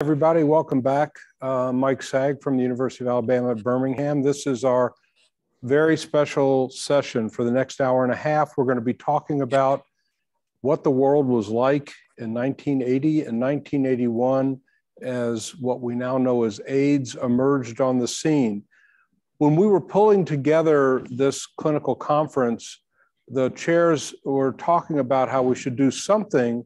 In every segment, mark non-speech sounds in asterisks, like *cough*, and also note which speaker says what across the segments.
Speaker 1: everybody. Welcome back. Uh, Mike Saag from the University of Alabama at Birmingham. This is our very special session for the next hour and a half. We're going to be talking about what the world was like in 1980 and 1981 as what we now know as AIDS emerged on the scene. When we were pulling together this clinical conference, the chairs were talking about how we should do something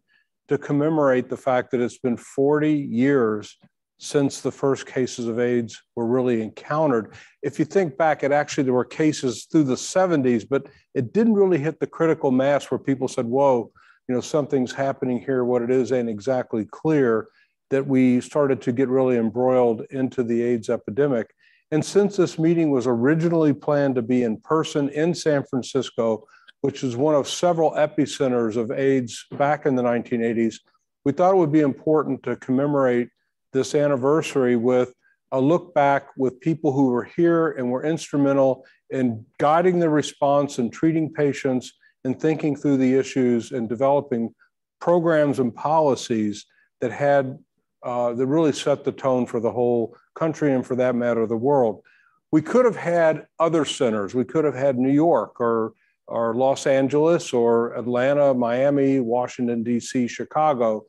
Speaker 1: to commemorate the fact that it's been 40 years since the first cases of AIDS were really encountered. If you think back, it actually there were cases through the 70s, but it didn't really hit the critical mass where people said, whoa, you know, something's happening here. What it is ain't exactly clear that we started to get really embroiled into the AIDS epidemic. And since this meeting was originally planned to be in person in San Francisco, which is one of several epicenters of AIDS back in the 1980s, we thought it would be important to commemorate this anniversary with a look back with people who were here and were instrumental in guiding the response and treating patients and thinking through the issues and developing programs and policies that had uh, that really set the tone for the whole country and for that matter the world. We could have had other centers. We could have had New York or or Los Angeles or Atlanta, Miami, Washington, D.C., Chicago.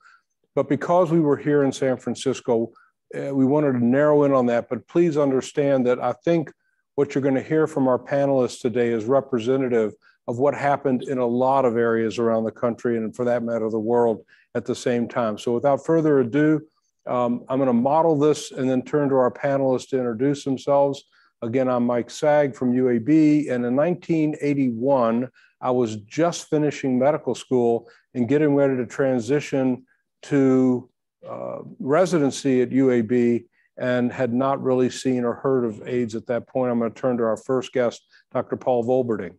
Speaker 1: But because we were here in San Francisco, uh, we wanted to narrow in on that. But please understand that I think what you're going to hear from our panelists today is representative of what happened in a lot of areas around the country and, for that matter, the world at the same time. So, without further ado, um, I'm going to model this and then turn to our panelists to introduce themselves. Again, I'm Mike Saag from UAB. And in 1981, I was just finishing medical school and getting ready to transition to uh, residency at UAB and had not really seen or heard of AIDS at that point. I'm going to turn to our first guest, Dr. Paul Volberding.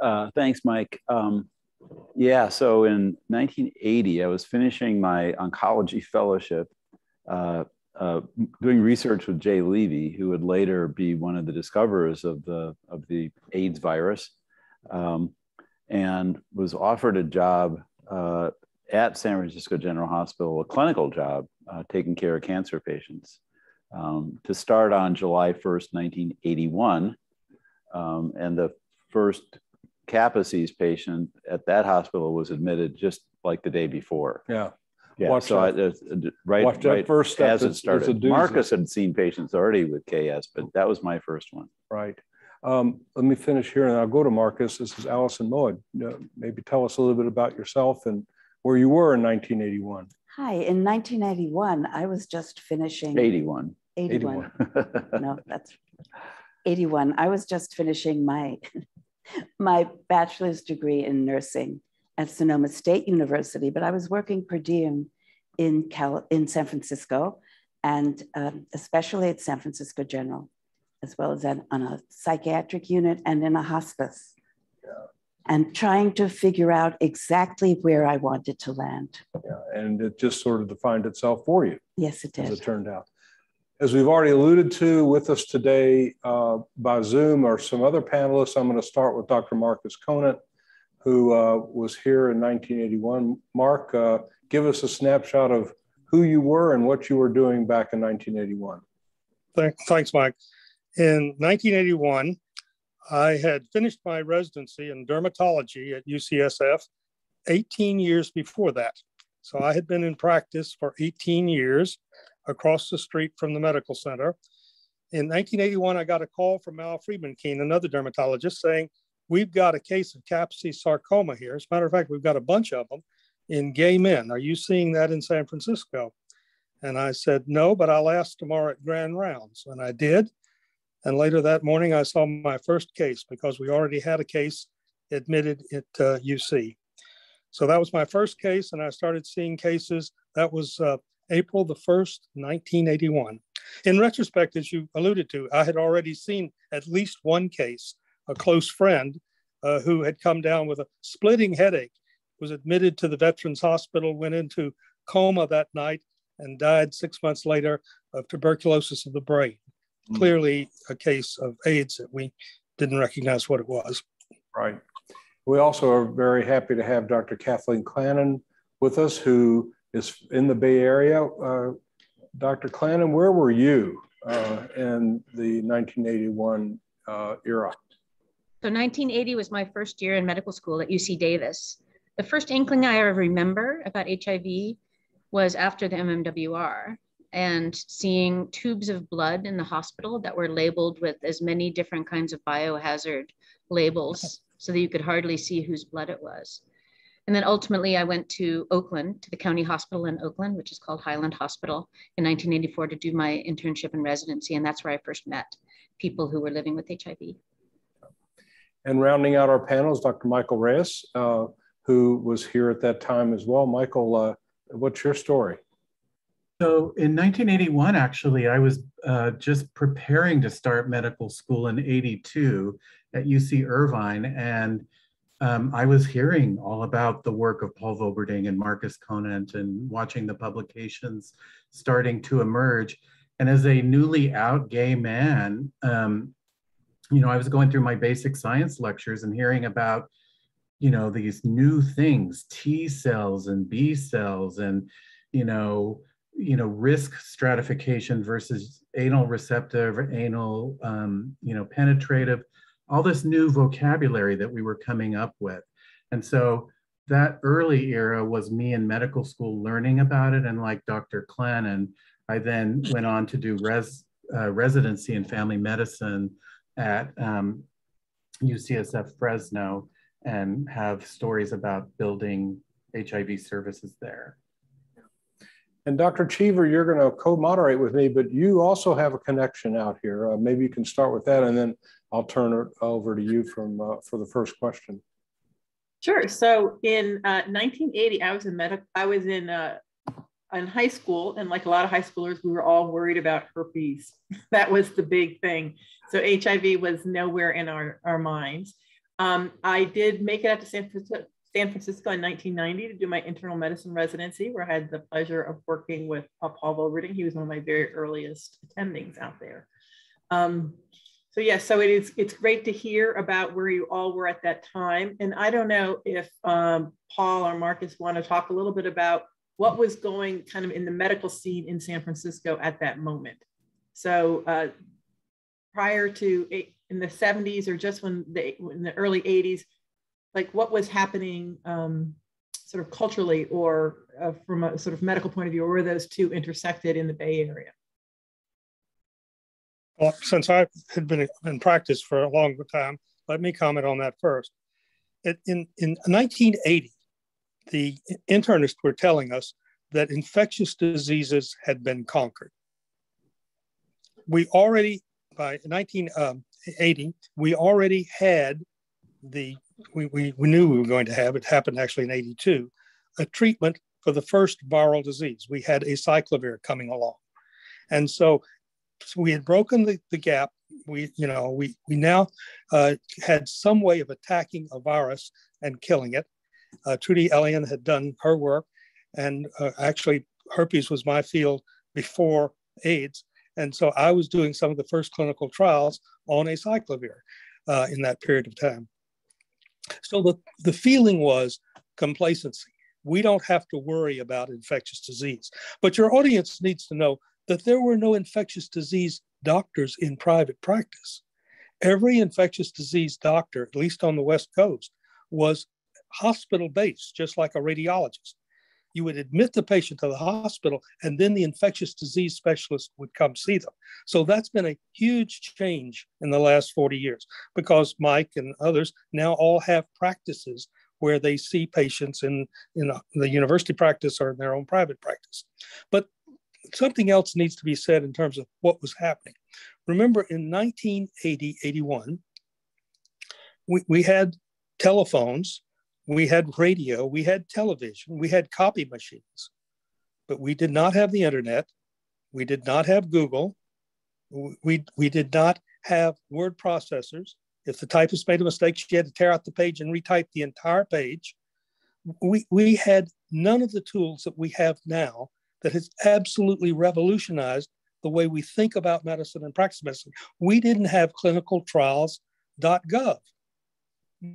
Speaker 2: Uh, thanks, Mike. Um, yeah, so in 1980, I was finishing my oncology fellowship uh, uh, doing research with Jay Levy, who would later be one of the discoverers of the of the AIDS virus, um, and was offered a job uh, at San Francisco General Hospital, a clinical job, uh, taking care of cancer patients, um, to start on July 1st, 1981, um, and the first Kaposi's patient at that hospital was admitted just like the day before.
Speaker 1: Yeah.
Speaker 2: Yeah, watch so I, uh, right, watch right first step as it started. Marcus had seen patients already with KS, but that was my first one.
Speaker 1: Right. Um, let me finish here and I'll go to Marcus. This is Alison Moed. Uh, maybe tell us a little bit about yourself and where you were in 1981.
Speaker 3: Hi, in 1981, I was just finishing
Speaker 2: 81.
Speaker 3: 81. 81. *laughs* *laughs* no, that's 81. I was just finishing my *laughs* my bachelor's degree in nursing at Sonoma State University, but I was working per diem in, Cal- in San Francisco and um, especially at San Francisco General, as well as at, on a psychiatric unit and in a hospice. Yeah. And trying to figure out exactly where I wanted to land.
Speaker 1: Yeah, and it just sort of defined itself for you.
Speaker 3: Yes, it did.
Speaker 1: As it turned out. As we've already alluded to with us today uh, by Zoom are some other panelists. I'm going to start with Dr. Marcus Conant who uh, was here in 1981. Mark, uh, give us a snapshot of who you were and what you were doing back in 1981.
Speaker 4: Thanks, Mike. In 1981, I had finished my residency in dermatology at UCSF 18 years before that. So I had been in practice for 18 years across the street from the medical center. In 1981, I got a call from Al Friedman-Kien, another dermatologist, saying, we've got a case of Kaposi sarcoma here. As a matter of fact, we've got a bunch of them in gay men. Are you seeing that in San Francisco? And I said, no, but I'll ask tomorrow at Grand Rounds. And I did. And later that morning, I saw my first case because we already had a case admitted at uh, UC. So that was my first case, and I started seeing cases. That was uh, April the 1st, 1981. In retrospect, as you alluded to, I had already seen at least one case a close friend uh, who had come down with a splitting headache, was admitted to the Veterans Hospital, went into coma that night, and died six months later of tuberculosis of the brain. Mm. Clearly, a case of AIDS that we didn't recognize what it was.
Speaker 1: Right. We also are very happy to have Dr. Kathleen Clanon with us, who is in the Bay Area. Uh, Dr. Clanon, where were you uh, in the 1981 uh, era?
Speaker 5: So 1980 was my first year in medical school at UC Davis. The first inkling I ever remember about HIV was after the MMWR and seeing tubes of blood in the hospital that were labeled with as many different kinds of biohazard labels so that you could hardly see whose blood it was. And then ultimately, I went to Oakland, to the county hospital in Oakland, which is called Highland Hospital, in 1984 to do my internship and residency. And that's where I first met people who were living with HIV.
Speaker 1: And rounding out our panel is Dr. Michael Reyes, uh, who was here at that time as well. Michael, uh, what's your story?
Speaker 6: So in 1981, actually, I was uh, just preparing to start medical school in 82 at UC Irvine. And um, I was hearing all about the work of Paul Volberding and Marcus Conant and watching the publications starting to emerge. And as a newly out gay man, um, you know, I was going through my basic science lectures and hearing about, you know, these new things, T cells and B cells and, you know, you know, risk stratification versus anal receptive, anal, um, you know, penetrative, all this new vocabulary that we were coming up with. And so that early era was me in medical school learning about it. And like Dr. Clanon, I then went on to do res, uh, residency in family medicine at um, UCSF Fresno and have stories about building HIV services there.
Speaker 1: And Dr. Cheever, you're going to co-moderate with me, but you also have a connection out here. Uh, maybe you can start with that, and then I'll turn it over to you from uh, for the first question.
Speaker 7: Sure. So in uh, 1980, I was in medical. I was in uh, in high school, and like a lot of high schoolers, we were all worried about herpes. *laughs* that was the big thing. So HIV was nowhere in our our minds. Um, I did make it out to San Francisco, San Francisco in 1990 to do my internal medicine residency, where I had the pleasure of working with Paul Volberding. He was one of my very earliest attendings out there. Um, so yes, yeah, so it is. It's great to hear about where you all were at that time. And I don't know if um, Paul or Marcus want to talk a little bit about what was going kind of in the medical scene in San Francisco at that moment. So uh, prior to in the 70s or just when the in the early 80s, like what was happening um, sort of culturally or uh, from a sort of medical point of view, or were those two intersected in the Bay Area?
Speaker 4: Well, since I had been in practice for a long time, let me comment on that first. In, in 1980, the internists were telling us that infectious diseases had been conquered. We already, by 1980, um, we already had the we, we, we knew we were going to have, it happened actually in 82, a treatment for the first viral disease. We had acyclovir coming along. And so, so we had broken the, the gap. We, you know, we, we now uh, had some way of attacking a virus and killing it. Uh, Trudy Elion had done her work, and uh, actually, herpes was my field before AIDS. And so I was doing some of the first clinical trials on acyclovir uh, in that period of time. So the, the feeling was complacency. We don't have to worry about infectious disease. But your audience needs to know that there were no infectious disease doctors in private practice. Every infectious disease doctor, at least on the West Coast, was hospital based, just like a radiologist you would admit the patient to the hospital and then the infectious disease specialist would come see them. So that's been a huge change in the last 40 years because Mike and others now all have practices where they see patients in, in the university practice or in their own private practice. But something else needs to be said in terms of what was happening. Remember in 1980, 81, we, we had telephones we had radio, we had television, we had copy machines, but we did not have the internet. We did not have Google. We, we did not have word processors. If the typist made a mistake, she had to tear out the page and retype the entire page. We, we had none of the tools that we have now that has absolutely revolutionized the way we think about medicine and practice medicine. We didn't have clinicaltrials.gov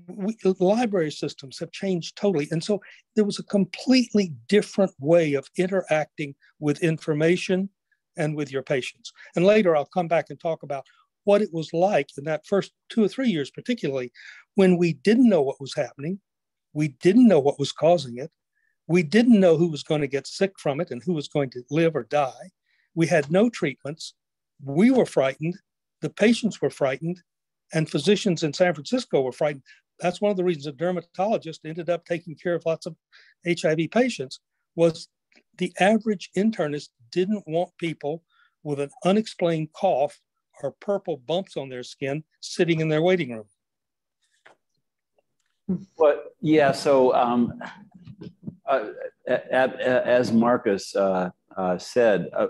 Speaker 4: we, library systems have changed totally. And so there was a completely different way of interacting with information and with your patients. And later I'll come back and talk about what it was like in that first two or three years, particularly when we didn't know what was happening. We didn't know what was causing it. We didn't know who was going to get sick from it and who was going to live or die. We had no treatments. We were frightened. The patients were frightened. And physicians in San Francisco were frightened. That's one of the reasons a dermatologist ended up taking care of lots of HIV patients was the average internist didn't want people with an unexplained cough or purple bumps on their skin sitting in their waiting room.
Speaker 2: But yeah, so um, uh, as Marcus uh, uh, said, uh,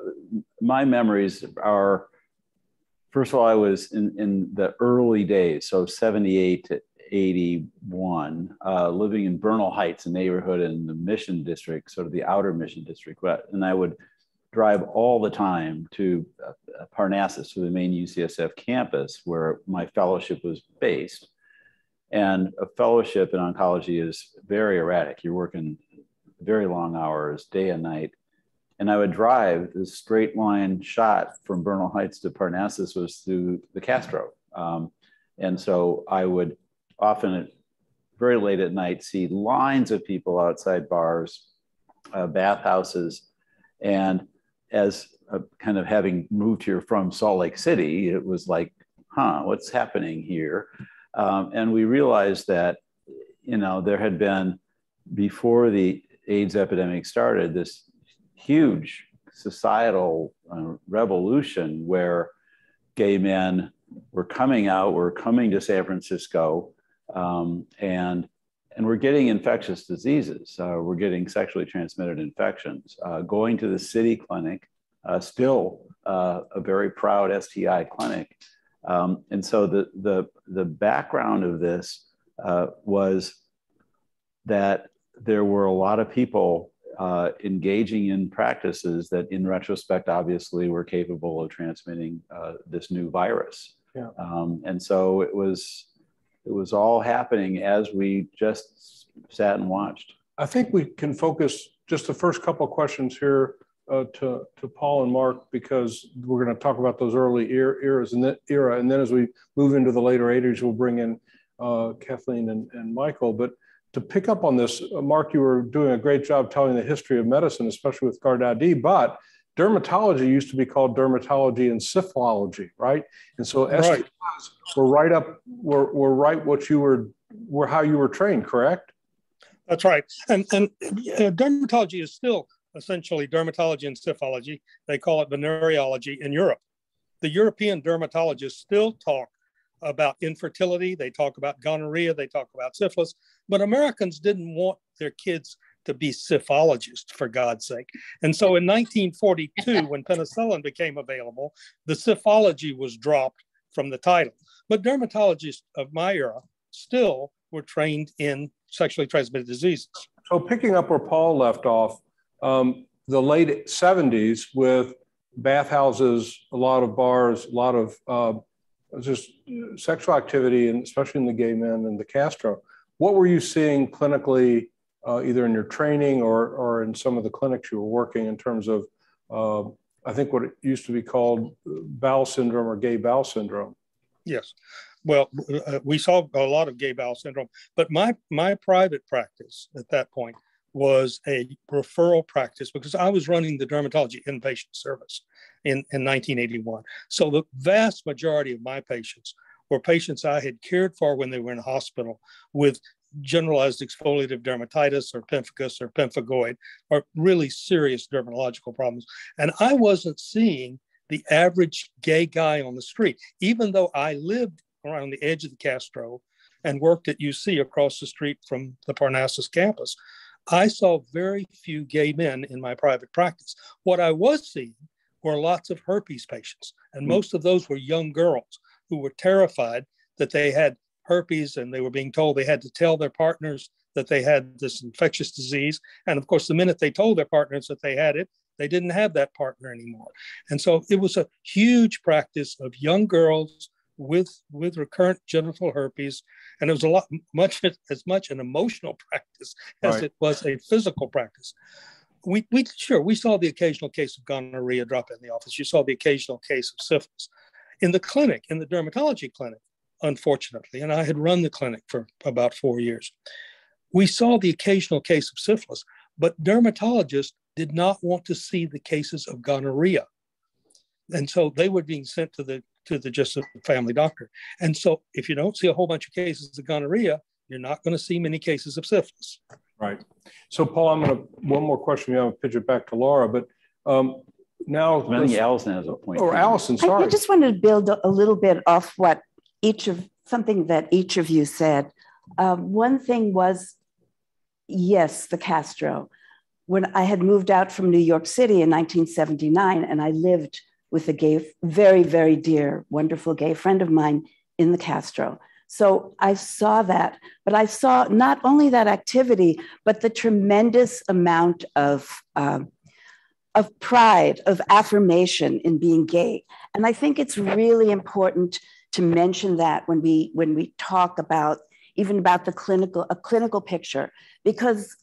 Speaker 2: my memories are first of all, I was in, in the early days, so 78 to 81, uh, living in Bernal Heights, a neighborhood in the Mission District, sort of the outer Mission District. And I would drive all the time to uh, Parnassus, to the main UCSF campus where my fellowship was based. And a fellowship in oncology is very erratic. You're working very long hours, day and night. And I would drive this straight line shot from Bernal Heights to Parnassus was through the Castro. Um, and so I would often, very late at night, see lines of people outside bars, uh, bathhouses, and as uh, kind of having moved here from Salt Lake City, it was like, huh, what's happening here? Um, and we realized that, you know, there had been, before the AIDS epidemic started, this huge societal uh, revolution where gay men were coming out, were coming to San Francisco, um, and and we're getting infectious diseases. Uh, we're getting sexually transmitted infections. Uh, going to the city clinic, uh, still uh, a very proud STI clinic. Um, and so the, the, the background of this uh, was that there were a lot of people uh, engaging in practices that, in retrospect, obviously were capable of transmitting this new virus. Yeah. Um, and so it was it was all happening as we just sat and watched.
Speaker 1: I think we can focus just the first couple of questions here uh, to, to Paul and Mark because we're going to talk about those early er eras and that era. And then as we move into the later 80s, we'll bring in uh, Kathleen and, and Michael. But to pick up on this, uh, Mark, you were doing a great job telling the history of medicine, especially with Gardadi. But dermatology used to be called dermatology and syphilology, right? And so right. STIs were right up, were, were right what you were, were how you were trained, correct?
Speaker 4: That's right. And, and uh, dermatology is still essentially dermatology and syphilology. They call it venereology in Europe. The European dermatologists still talk about infertility, they talk about gonorrhea, they talk about syphilis, but Americans didn't want their kids to be syphologists, for God's sake. And so in 1942, when penicillin became available, the syphology was dropped from the title. But dermatologists of my era still were trained in sexually transmitted diseases.
Speaker 1: So, picking up where Paul left off, um, the late 70s with bathhouses, a lot of bars, a lot of uh, just sexual activity, and especially in the gay men and the Castro. What were you seeing clinically uh, either in your training or, or in some of the clinics you were working in terms of, uh, I think what it used to be called bowel syndrome or gay bowel syndrome?
Speaker 4: Yes. Well, uh, we saw a lot of gay bowel syndrome, but my, my private practice at that point was a referral practice because I was running the dermatology inpatient service in, in 1981. So the vast majority of my patients were patients I had cared for when they were in hospital with generalized exfoliative dermatitis or pemphigus or pemphigoid or really serious dermatological problems. And I wasn't seeing the average gay guy on the street, even though I lived around the edge of the Castro and worked at UC across the street from the Parnassus campus. I saw very few gay men in my private practice. What I was seeing were lots of herpes patients, and hmm. most of those were young girls who were terrified that they had herpes and they were being told they had to tell their partners that they had this infectious disease. And of course, the minute they told their partners that they had it, they didn't have that partner anymore. And so it was a huge practice of young girls with with recurrent genital herpes and it was a lot much as much an emotional practice as right. it was a physical practice we, we sure we saw the occasional case of gonorrhea drop in the office. You saw the occasional case of syphilis. In the clinic, in the dermatology clinic, unfortunately, and I had run the clinic for about four years, we saw the occasional case of syphilis, but dermatologists did not want to see the cases of gonorrhea. And so they were being sent to the to the just a family doctor. And so if you don't see a whole bunch of cases of gonorrhea, you're not going to see many cases of syphilis.
Speaker 1: Right. So, Paul, I'm going to one more question. I'm going to pitch it back to Laura, but um, now
Speaker 2: I think Alison has a point.
Speaker 1: Or Alison, sorry.
Speaker 3: I, I just wanted to build a little bit off what each of something that each of you said. Um, one thing was, yes, the Castro. When I had moved out from New York City in 1979, and I lived with a gay, very, very dear, wonderful gay friend of mine in the Castro. So I saw that, but I saw not only that activity, but the tremendous amount of, um, of pride, of affirmation in being gay. And I think it's really important to mention that when we when we talk about even about the clinical a clinical picture, because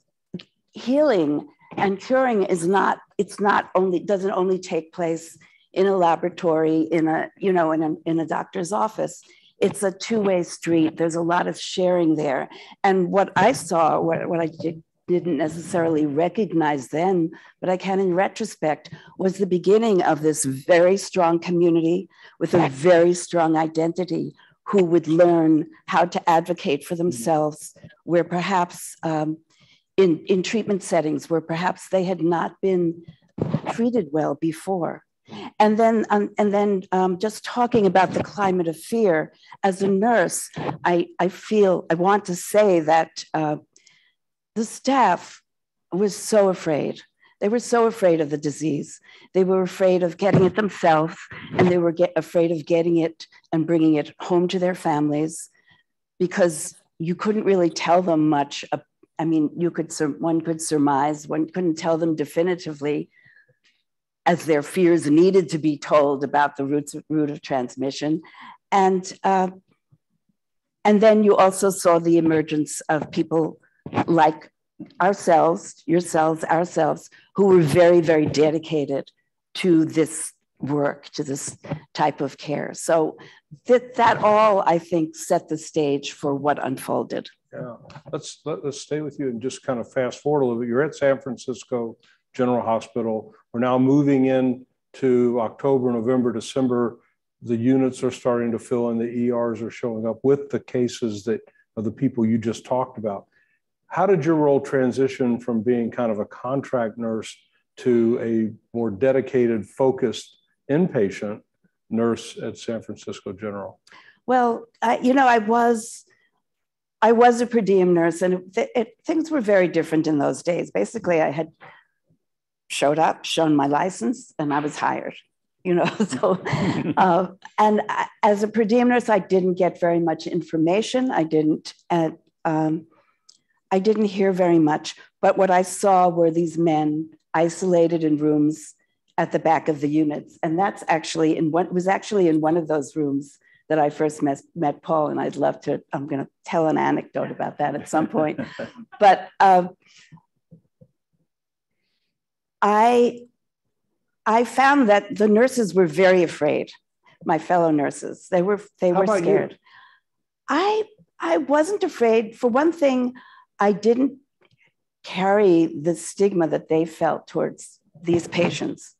Speaker 3: healing and curing is not it's not only doesn't only take place in a laboratory in a you know in a, in a doctor's office it's a two-way street. There's a lot of sharing there. And what I saw, what, what I did, didn't necessarily recognize then, but I can in retrospect, was the beginning of this very strong community with a very strong identity who would learn how to advocate for themselves, where perhaps um, in, in treatment settings where perhaps they had not been treated well before. And then, um, and then um, just talking about the climate of fear, as a nurse, I, I feel, I want to say that uh, the staff was so afraid. They were so afraid of the disease. They were afraid of getting it themselves, and they were get, afraid of getting it and bringing it home to their families because you couldn't really tell them much. I mean, you could, one could surmise, one couldn't tell them definitively as their fears needed to be told about the roots of, route of transmission. And, uh, and then you also saw the emergence of people like ourselves, yourselves, ourselves, who were very, very dedicated to this work, to this type of care. So that, that all, I think, set the stage for what unfolded.
Speaker 1: Yeah, let's let, us stay with you and just kind of fast forward a little bit. You're at San Francisco General Hospital. We're now moving in to October, November, December. The units are starting to fill in, the ERs are showing up with the cases that of the people you just talked about. How did your role transition from being kind of a contract nurse to a more dedicated, focused inpatient nurse at San Francisco General?
Speaker 3: Well, you know, I was I was a per diem nurse, and it, it, things were very different in those days. Basically, I had showed up, shown my license, and I was hired. You know, *laughs* so *laughs* uh, and I, as a per diem nurse, I didn't get very much information. I didn't, and um, I didn't hear very much. But what I saw were these men isolated in rooms at the back of the units, and that's actually in one was actually in one of those rooms that I first met, met Paul, and I'd love to. I'm going to tell an anecdote about that at some point. *laughs* but uh, I, I found that the nurses were very afraid. My fellow nurses, they were they How were scared. You? I I wasn't afraid. For one thing, I didn't carry the stigma that they felt towards these patients.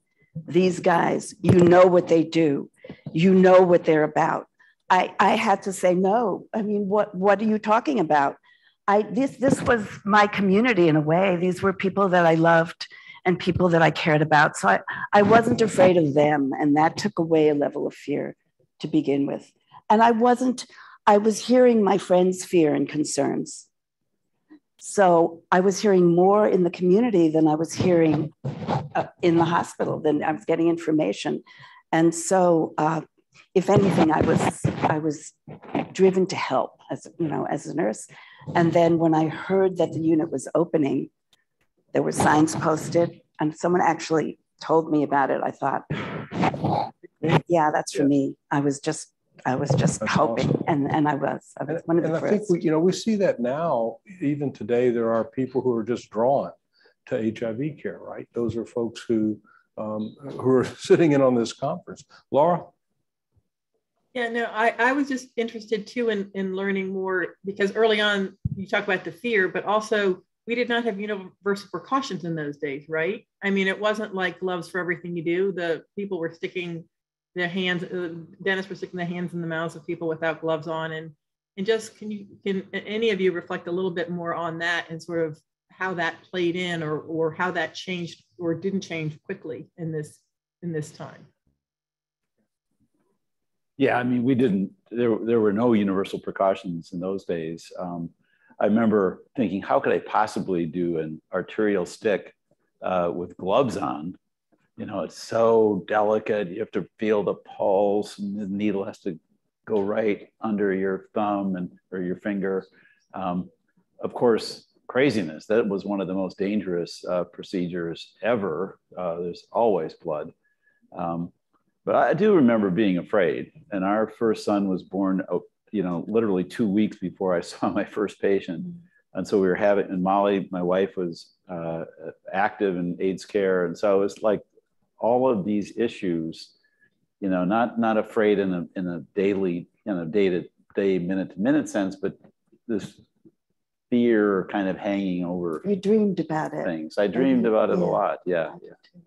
Speaker 3: These guys, you know what they do, you know what they're about. I, I had to say no. I mean, what what are you talking about? I this this was my community in a way. These were people that I loved and people that I cared about. So I, I wasn't afraid of them. And that took away a level of fear to begin with. And I wasn't, I was hearing my friends' fear and concerns. So I was hearing more in the community than I was hearing uh, in the hospital, than I was getting information. And so, uh, if anything, I was I was driven to help as you know as a nurse. And then when I heard that the unit was opening, there were signs posted, and someone actually told me about it. I thought, yeah, that's for yeah. me. I was just, I was just that's hoping, awesome. and and I was, I was
Speaker 1: and,
Speaker 3: one of the
Speaker 1: and
Speaker 3: first.
Speaker 1: I think we, you know, we see that now. Even today, there are people who are just drawn to HIV care, right? Those are folks who um, who are *laughs* sitting in on this conference. Laura?
Speaker 7: Yeah, no, I, I was just interested too in, in learning more because early on you talk about the fear, but also we did not have universal precautions in those days, right? I mean, it wasn't like gloves for everything you do. The people were sticking their hands, uh, dentists were sticking their hands in the mouths of people without gloves on. And, and just, can you, can any of you reflect a little bit more on that and sort of how that played in or, or how that changed or didn't change quickly in this, in this time?
Speaker 2: Yeah, I mean, we didn't, there, there were no universal precautions in those days. Um, I remember thinking, how could I possibly do an arterial stick uh, with gloves on? You know, it's so delicate. You have to feel the pulse, and the needle has to go right under your thumb and or your finger. Um, of course, craziness. That was one of the most dangerous uh, procedures ever. Uh, there's always blood. Um, but I do remember being afraid. And our first son was born, you know, literally two weeks before I *laughs* saw my first patient. Mm-hmm. And so we were having, and Molly, my wife, was uh, active in AIDS care. And so it was like all of these issues, you know, not not afraid in a in a daily, in a day to day, minute to minute sense, but this fear kind of hanging over.
Speaker 3: You dreamed about it.
Speaker 2: Things I dreamed about it yeah. a lot. Yeah. yeah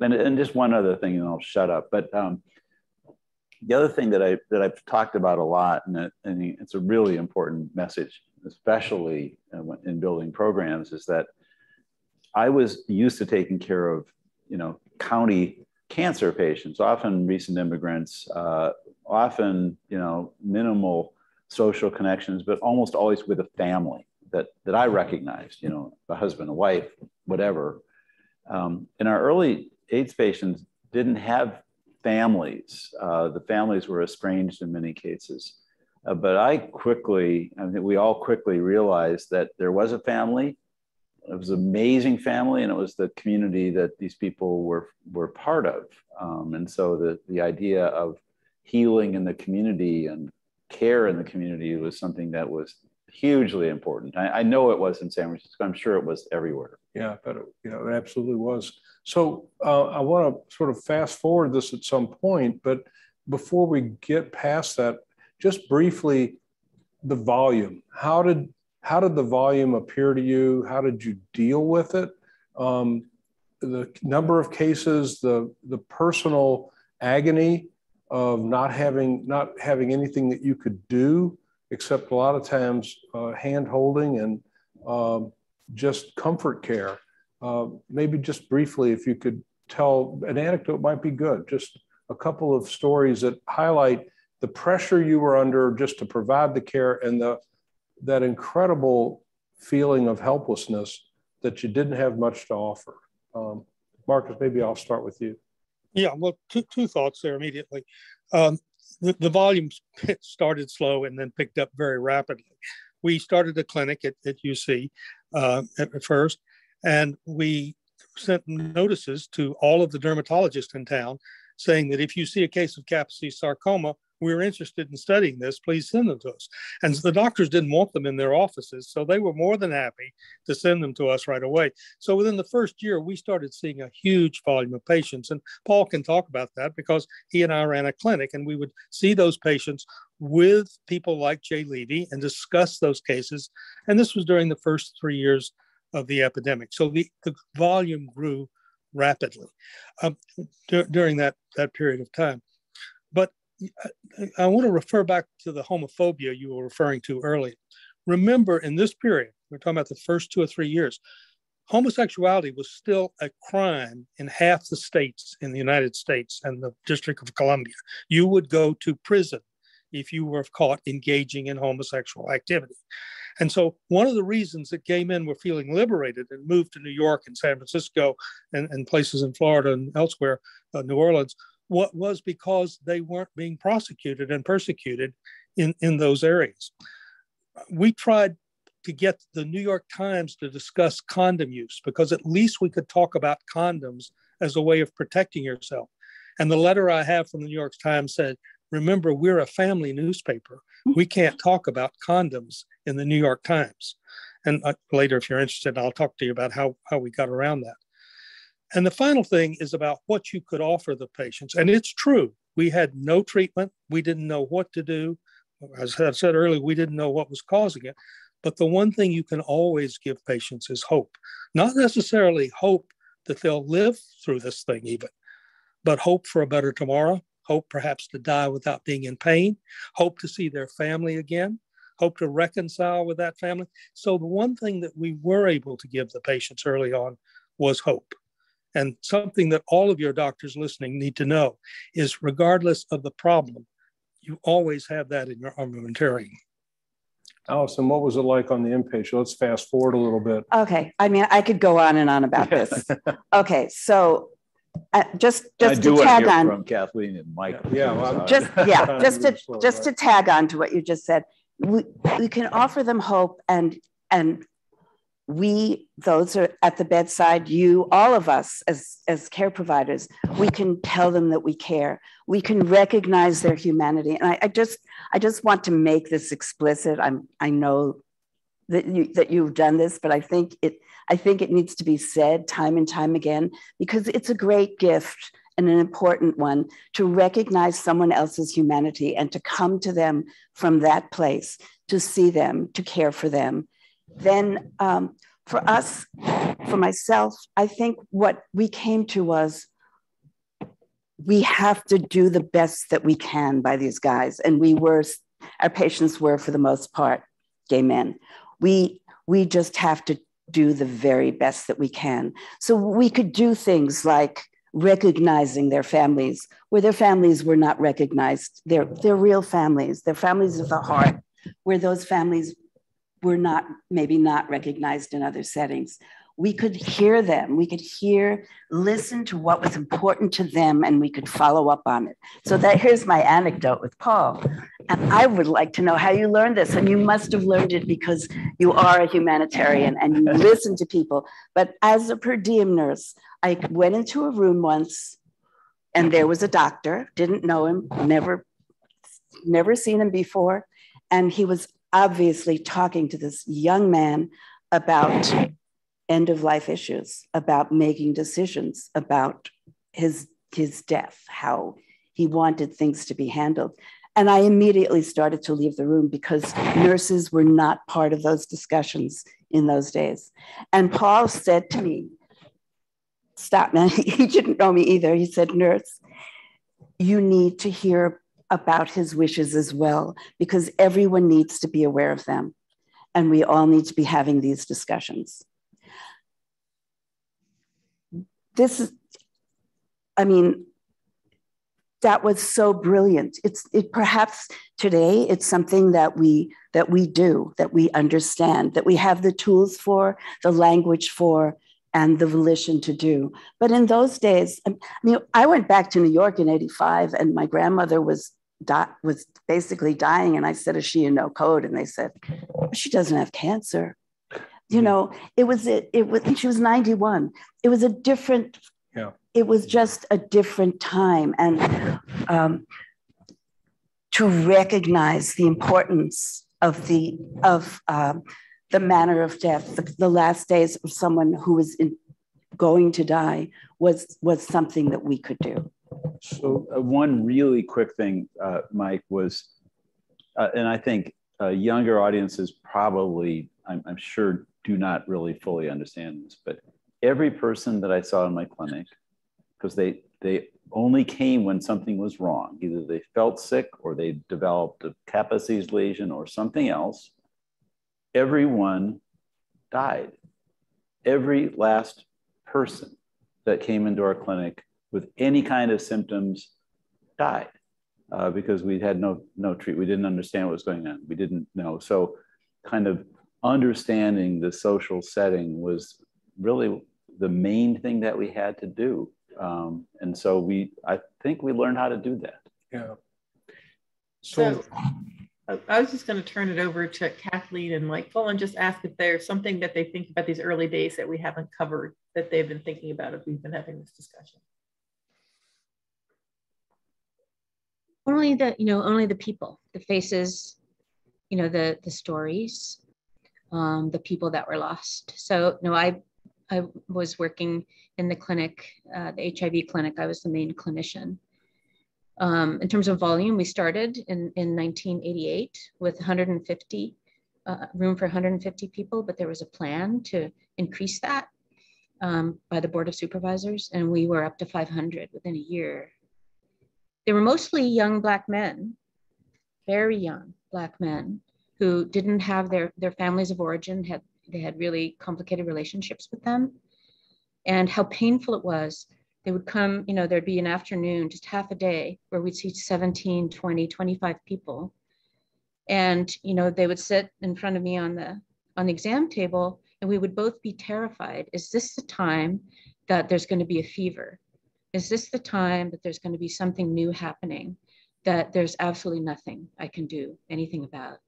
Speaker 2: and, and just one other thing, and I'll shut up. But um, the other thing that I that I've talked about a lot, and, it, and it's a really important message, especially in building programs, is that I was used to taking care of, you know, county cancer patients, often recent immigrants, uh, often, you know, minimal social connections, but almost always with a family that that I recognized, you know, a husband, a wife, whatever. Um, in our early AIDS patients didn't have families. Uh, the families were estranged in many cases. Uh, but I quickly, I mean, we all quickly realized that there was a family. It was an amazing family, and it was the community that these people were were part of. Um, and so the the idea of healing in the community and care in the community was something that was hugely important. I, I, know it was in San Francisco. I'm sure it was everywhere.
Speaker 1: Yeah, but it, you know, it absolutely was. So uh, I want to sort of fast forward this at some point, but before we get past that, just briefly, the volume. How did how did the volume appear to you? How did you deal with it? Um, the number of cases, the the personal agony of not having not having anything that you could do except a lot of times uh, hand holding and um, just comfort care. Uh, maybe just briefly, if you could tell an anecdote, might be good. Just a couple of stories that highlight the pressure you were under just to provide the care and the that incredible feeling of helplessness that you didn't have much to offer. Um, Marcus, maybe I'll start with you.
Speaker 4: Yeah, well, two, two thoughts there immediately. Um, the, the volumes *laughs* started slow and then picked up very rapidly. We started a clinic at, at UC uh, at first, and we sent notices to all of the dermatologists in town saying that if you see a case of Kaposi sarcoma, we're interested in studying this, please send them to us. And the doctors didn't want them in their offices, so they were more than happy to send them to us right away. So within the first year, we started seeing a huge volume of patients. And Paul can talk about that because he and I ran a clinic and we would see those patients with people like Jay Levy and discuss those cases. And this was during the first three years of the epidemic. So the, the volume grew rapidly um, d- during that, that period of time. But I want to refer back to the homophobia you were referring to earlier. Remember, in this period, we're talking about the first two or three years, homosexuality was still a crime in half the states in the United States and the District of Columbia. You would go to prison if you were caught engaging in homosexual activity. And so, one of the reasons that gay men were feeling liberated and moved to New York and San Francisco and, and places in Florida and elsewhere, uh, New Orleans, what was because they weren't being prosecuted and persecuted in, in those areas. We tried to get the New York Times to discuss condom use because at least we could talk about condoms as a way of protecting yourself. And the letter I have from the New York Times said, Remember, we're a family newspaper. We can't talk about condoms in the New York Times. And uh, later, if you're interested, I'll talk to you about how, how we got around that. And the final thing is about what you could offer the patients. And it's true, we had no treatment. We didn't know what to do. As I said earlier, we didn't know what was causing it. But the one thing you can always give patients is hope. Not necessarily hope that they'll live through this thing, even, but hope for a better tomorrow, hope perhaps to die without being in pain, hope to see their family again, hope to reconcile with that family. So, the one thing that we were able to give the patients early on was hope. And something that all of your doctors listening need to know is regardless of the problem, you always have that in your armamentarium.
Speaker 1: Alison, what was it like on the inpatient? Let's fast forward a little bit.
Speaker 3: Okay, I mean, I could go on and on about this. *laughs* Okay, so uh, just just to tag on
Speaker 2: from Kathleen and Mike.
Speaker 1: Yeah, well,
Speaker 3: just yeah, *laughs* just to just to tag on to what you just said. We, we can offer them hope and and we those are at the bedside you all of us as as care providers we can tell them that we care. We can recognize their humanity. And i, I just i just want to make this explicit. I'm i know that you that you've done this but i think it i think it needs to be said time and time again because it's a great gift and an important one to recognize someone else's humanity and to come to them from that place to see them to care for them then um, for us, for myself, I think what we came to was we have to do the best that we can by these guys. And we were, our patients were for the most part gay men. We, we just have to do the very best that we can. So we could do things like recognizing their families where their families were not recognized. They're, they're real families, they're families of the heart, where those families were not maybe not recognized in other settings. We could hear them. We could hear listen to what was important to them and we could follow up on it. So that here's my anecdote with paul. And i would like to know how you learned this and you must have learned it because you are a humanitarian and you *laughs* listen to people. But as a per diem nurse i went into a room once and there was a doctor. Didn't know him. Never never seen him before. And he was obviously talking to this young man about end of life issues, about making decisions, about his, his death, how he wanted things to be handled. And I immediately started to leave the room because nurses were not part of those discussions in those days. And Paul said to me, Stop, man. *laughs* He didn't know me either. He said, Nurse, you need to hear about his wishes as well, because everyone needs to be aware of them. And we all need to be having these discussions. This is, I mean, that was so brilliant. It's it perhaps today it's something that we that we do, that we understand, that we have the tools for, the language for, and the volition to do. But in those days, I mean, I went back to New York in 85 and my grandmother was di- was basically dying. And I said, is she in no code? And they said, she doesn't have cancer. You hmm. know, it was, it, it was, she was 91. It was a different,
Speaker 1: yeah.
Speaker 3: it was just a different time. And um, to recognize the importance of the, of um, the manner of death, the, the last days of someone who was in, going to die was, was something that we could do.
Speaker 2: So uh, one really quick thing, uh, Mike, was, uh, and I think uh, younger audiences probably, I'm, I'm, sure, do not really fully understand this, but every person that I saw in my clinic, because they they only came when something was wrong. Either they felt sick or they developed a Kaposi's lesion or something else. Everyone died. Every last person that came into our clinic with any kind of symptoms died uh, because we had no no treat. We didn't understand what was going on. We didn't know. So, kind of understanding the social setting was really the main thing that we had to do. Um, and so we, I think we learned how to do that.
Speaker 1: Yeah.
Speaker 7: So, so I was just going to turn it over to Kathleen and Michael and just ask if there's something that they think about these early days that we haven't covered that they've been thinking about as we've been having this discussion.
Speaker 5: only the you know only the people the faces you know the the stories um, the people that were lost. So no, I I was working in the clinic, uh, the HIV clinic. I was the main clinician. Um, in terms of volume, we started in, in 1988 with 150, uh, room for 150 people, but there was a plan to increase that um, by the Board of Supervisors, and we were up to 500 within a year. They were mostly young Black men, very young Black men who didn't have their, their families of origin, had, they had really complicated relationships with them. And how painful it was. They would come, you know, there'd be an afternoon, just half a day, where we'd see 17, 20, 25 people. And, you know, they would sit in front of me on the on the exam table and we would both be terrified. Is this the time that there's going to be a fever? Is this the time that there's going to be something new happening that there's absolutely nothing I can do anything about?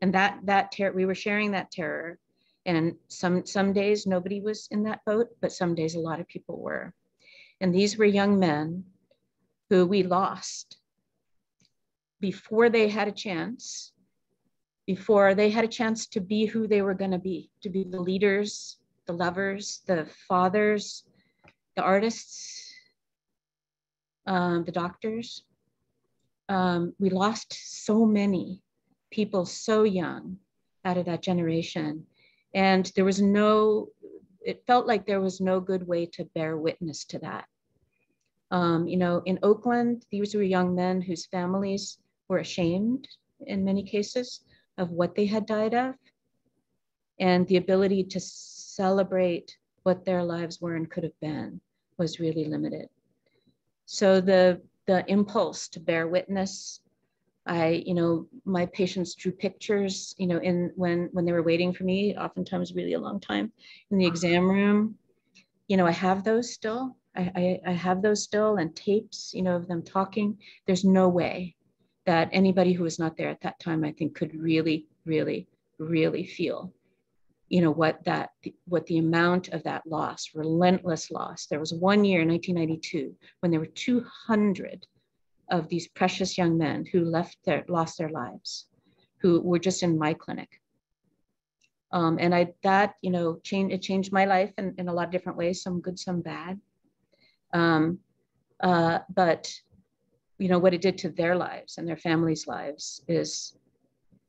Speaker 5: And that that terror, we were sharing that terror. And some some days nobody was in that boat, but some days a lot of people were. And these were young men who we lost before they had a chance before they had a chance to be who they were going to be, to be the leaders, the lovers, the fathers, the artists, um, the doctors. Um, we lost so many people so young out of that generation. And there was no, it felt like there was no good way to bear witness to that. Um, you know, in Oakland, these were young men whose families were ashamed in many cases of what they had died of and the ability to celebrate what their lives were and could have been was really limited. So the the impulse to bear witness, I, you know, my patients drew pictures, you know, in when when they were waiting for me, oftentimes really a long time in the exam room. You know, I have those still. I, I, I have those still and tapes, you know, of them talking. There's no way that anybody who was not there at that time, I think, could really, really, really feel, you know, what that, what the amount of that loss, relentless loss. There was one year in 1992 when there were 200 of these precious young men who left their, lost their lives, who were just in my clinic. Um, and I, that, you know, changed, it changed my life in, in a lot of different ways, some good, some bad. Um, uh, but you know, what it did to their lives and their families' lives is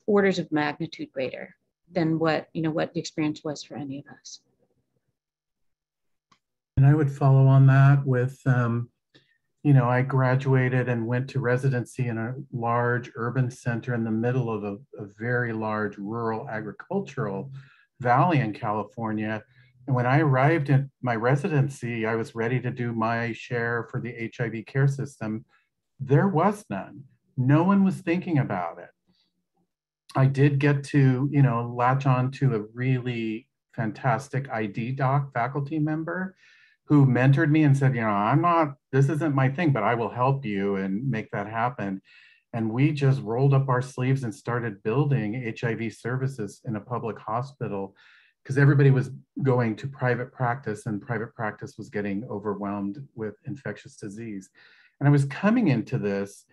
Speaker 5: orders of magnitude greater than what, you know, what the experience was for any of us.
Speaker 6: And I would follow on that with, um, you know, I graduated and went to residency in a large urban center in the middle of a, a very large rural agricultural valley in California. And when I arrived at my residency, I was ready to do my share for the HIV care system there was none. No one was thinking about it. I did get to, you know, latch on to a really fantastic ID doc faculty member who mentored me and said, you know, I'm not, this isn't my thing, but I will help you and make that happen. And we just rolled up our sleeves and started building HIV services in a public hospital because everybody was going to private practice and private practice was getting overwhelmed with infectious disease. And I was coming into this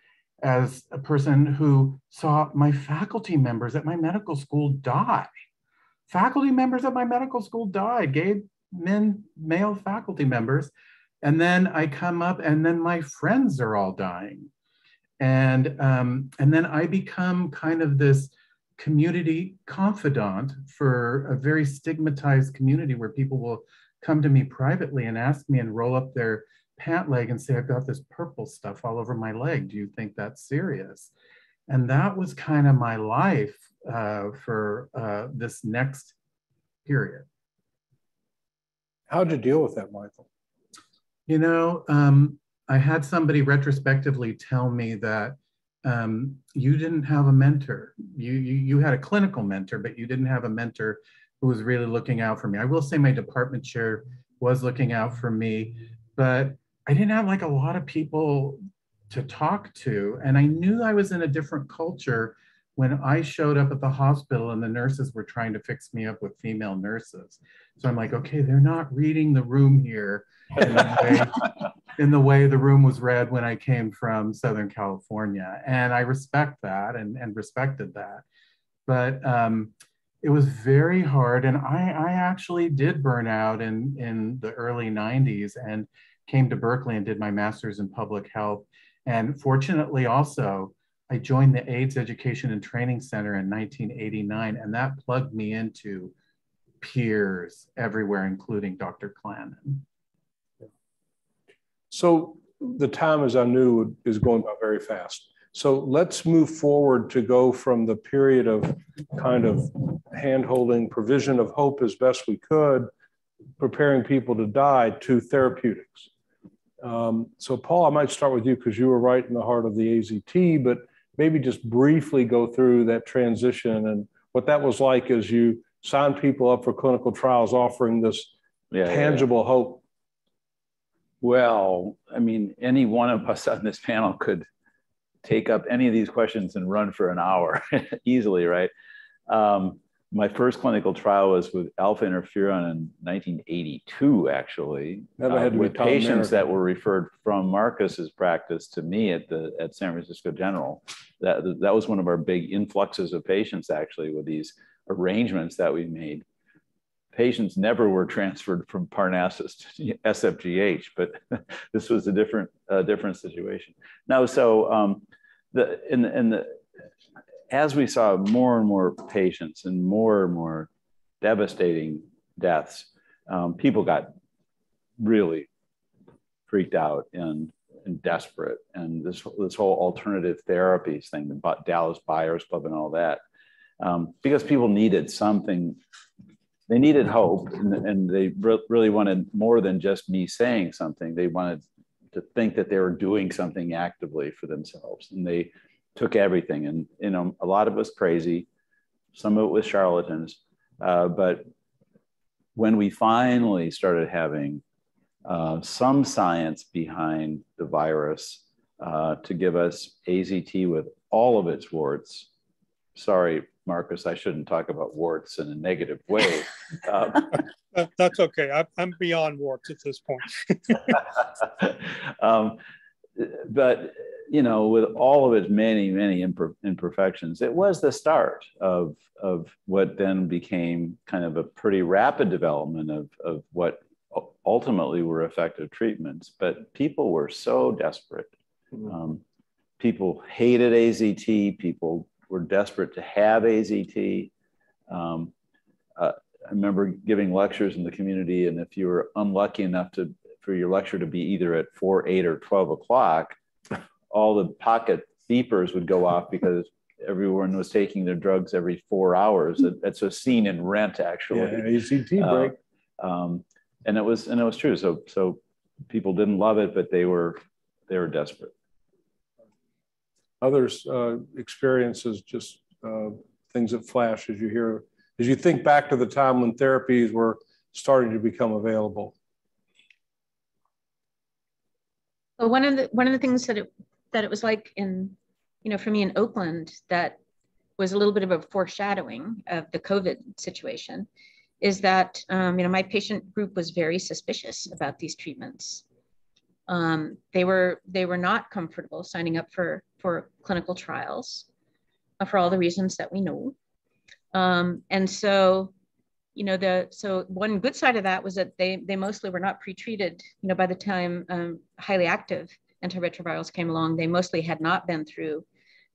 Speaker 6: as a person who saw my faculty members at my medical school die. Faculty members at my medical school died, gay men, male faculty members. And then I come up and then my friends are all dying. And, um, and then I become kind of this community confidant for a very stigmatized community where people will come to me privately and ask me and roll up their pant leg and say, I've got this purple stuff all over my leg. Do you think that's serious? And that was kind of my life uh, for uh, this next period.
Speaker 1: How'd you deal with that, Michael?
Speaker 6: You know, um, I had somebody retrospectively tell me that um, you didn't have a mentor. You, you, you had a clinical mentor, but you didn't have a mentor who was really looking out for me. I will say my department chair was looking out for me, but I didn't have like a lot of people to talk to. And I knew I was in a different culture when I showed up at the hospital and the nurses were trying to fix me up with female nurses. So I'm like, okay, they're not reading the room here *laughs* in the way, the, room was read when I came from Southern California. And I respect that and, and respected that. But, um, it was very hard. And I, I actually did burn out in, in the early 90s and came to Berkeley and did my master's in public health. And fortunately, also, I joined the AIDS Education and Training Center in 1989, and that plugged me into peers everywhere, including Dr. Clanon.
Speaker 1: So the time, as I knew, is going by very fast. So let's move forward to go from the period of kind of handholding, provision of hope as best we could, preparing people to die to therapeutics. Um, so Paul, I might start with you because you were right in the heart of the AZT, but maybe just briefly go through that transition and what that was like as you signed people up for clinical trials offering this yeah, tangible yeah. hope.
Speaker 2: Well, I mean, any one of us on this panel could take up any of these questions and run for an hour *laughs* easily, right? Um, my first clinical trial was with alpha interferon in 1982, actually, uh, with patients that were referred from Marcus's practice to me at the at San Francisco General. That that was one of our big influxes of patients, actually, with these arrangements that we made. Patients never were transferred from Parnassus to SFGH, but *laughs* this was a different uh, different situation. Now, so um, the in the, in the as we saw more and more patients and more and more devastating deaths, um, people got really freaked out and, and desperate. And this, this whole alternative therapies thing, the Dallas Buyers Club and all that, um, because people needed something, they needed hope and, and they re- really wanted more than just me saying something. They wanted to think that they were doing something actively for themselves. And they, took everything. And, you know, a lot of it was crazy, some of it was charlatans. Uh, but when we finally started having uh, some science behind the virus uh, to give us AZT with all of its warts, sorry, Marcus, I shouldn't talk about warts in a negative way. *laughs*
Speaker 4: Uh, That's okay. I, am beyond warts at this point. *laughs*
Speaker 2: um, but you know, with all of its many, many imper- imperfections, it was the start of, of what then became kind of a pretty rapid development of, of what ultimately were effective treatments. But people were so desperate. Mm-hmm. Um, people hated AZT. People were desperate to have AZT. Um, uh, I remember giving lectures in the community, and if you were unlucky enough to for your lecture to be either at four, eight, or twelve o'clock, all the pocket beepers would go off because everyone was taking their drugs every four hours. That's a scene in Rent, actually.
Speaker 1: Yeah, AZT uh, break.
Speaker 2: Um, and it was and it was true. So so people didn't love it, but they were they were desperate.
Speaker 1: Others uh, experiences just uh, things that flash as you hear as you think back to the time when therapies were starting to become available.
Speaker 5: Well, one of the one of the things that it that it was like in, you know, for me in Oakland, that was a little bit of a foreshadowing of the COVID situation, is that, um, you know, my patient group was very suspicious about these treatments. Um, they were they were not comfortable signing up for for clinical trials uh, for all the reasons that we know. Um, and so, you know, the so one good side of that was that they they mostly were not pre-treated. You know, by the time um, highly active antiretrovirals came along, they mostly had not been through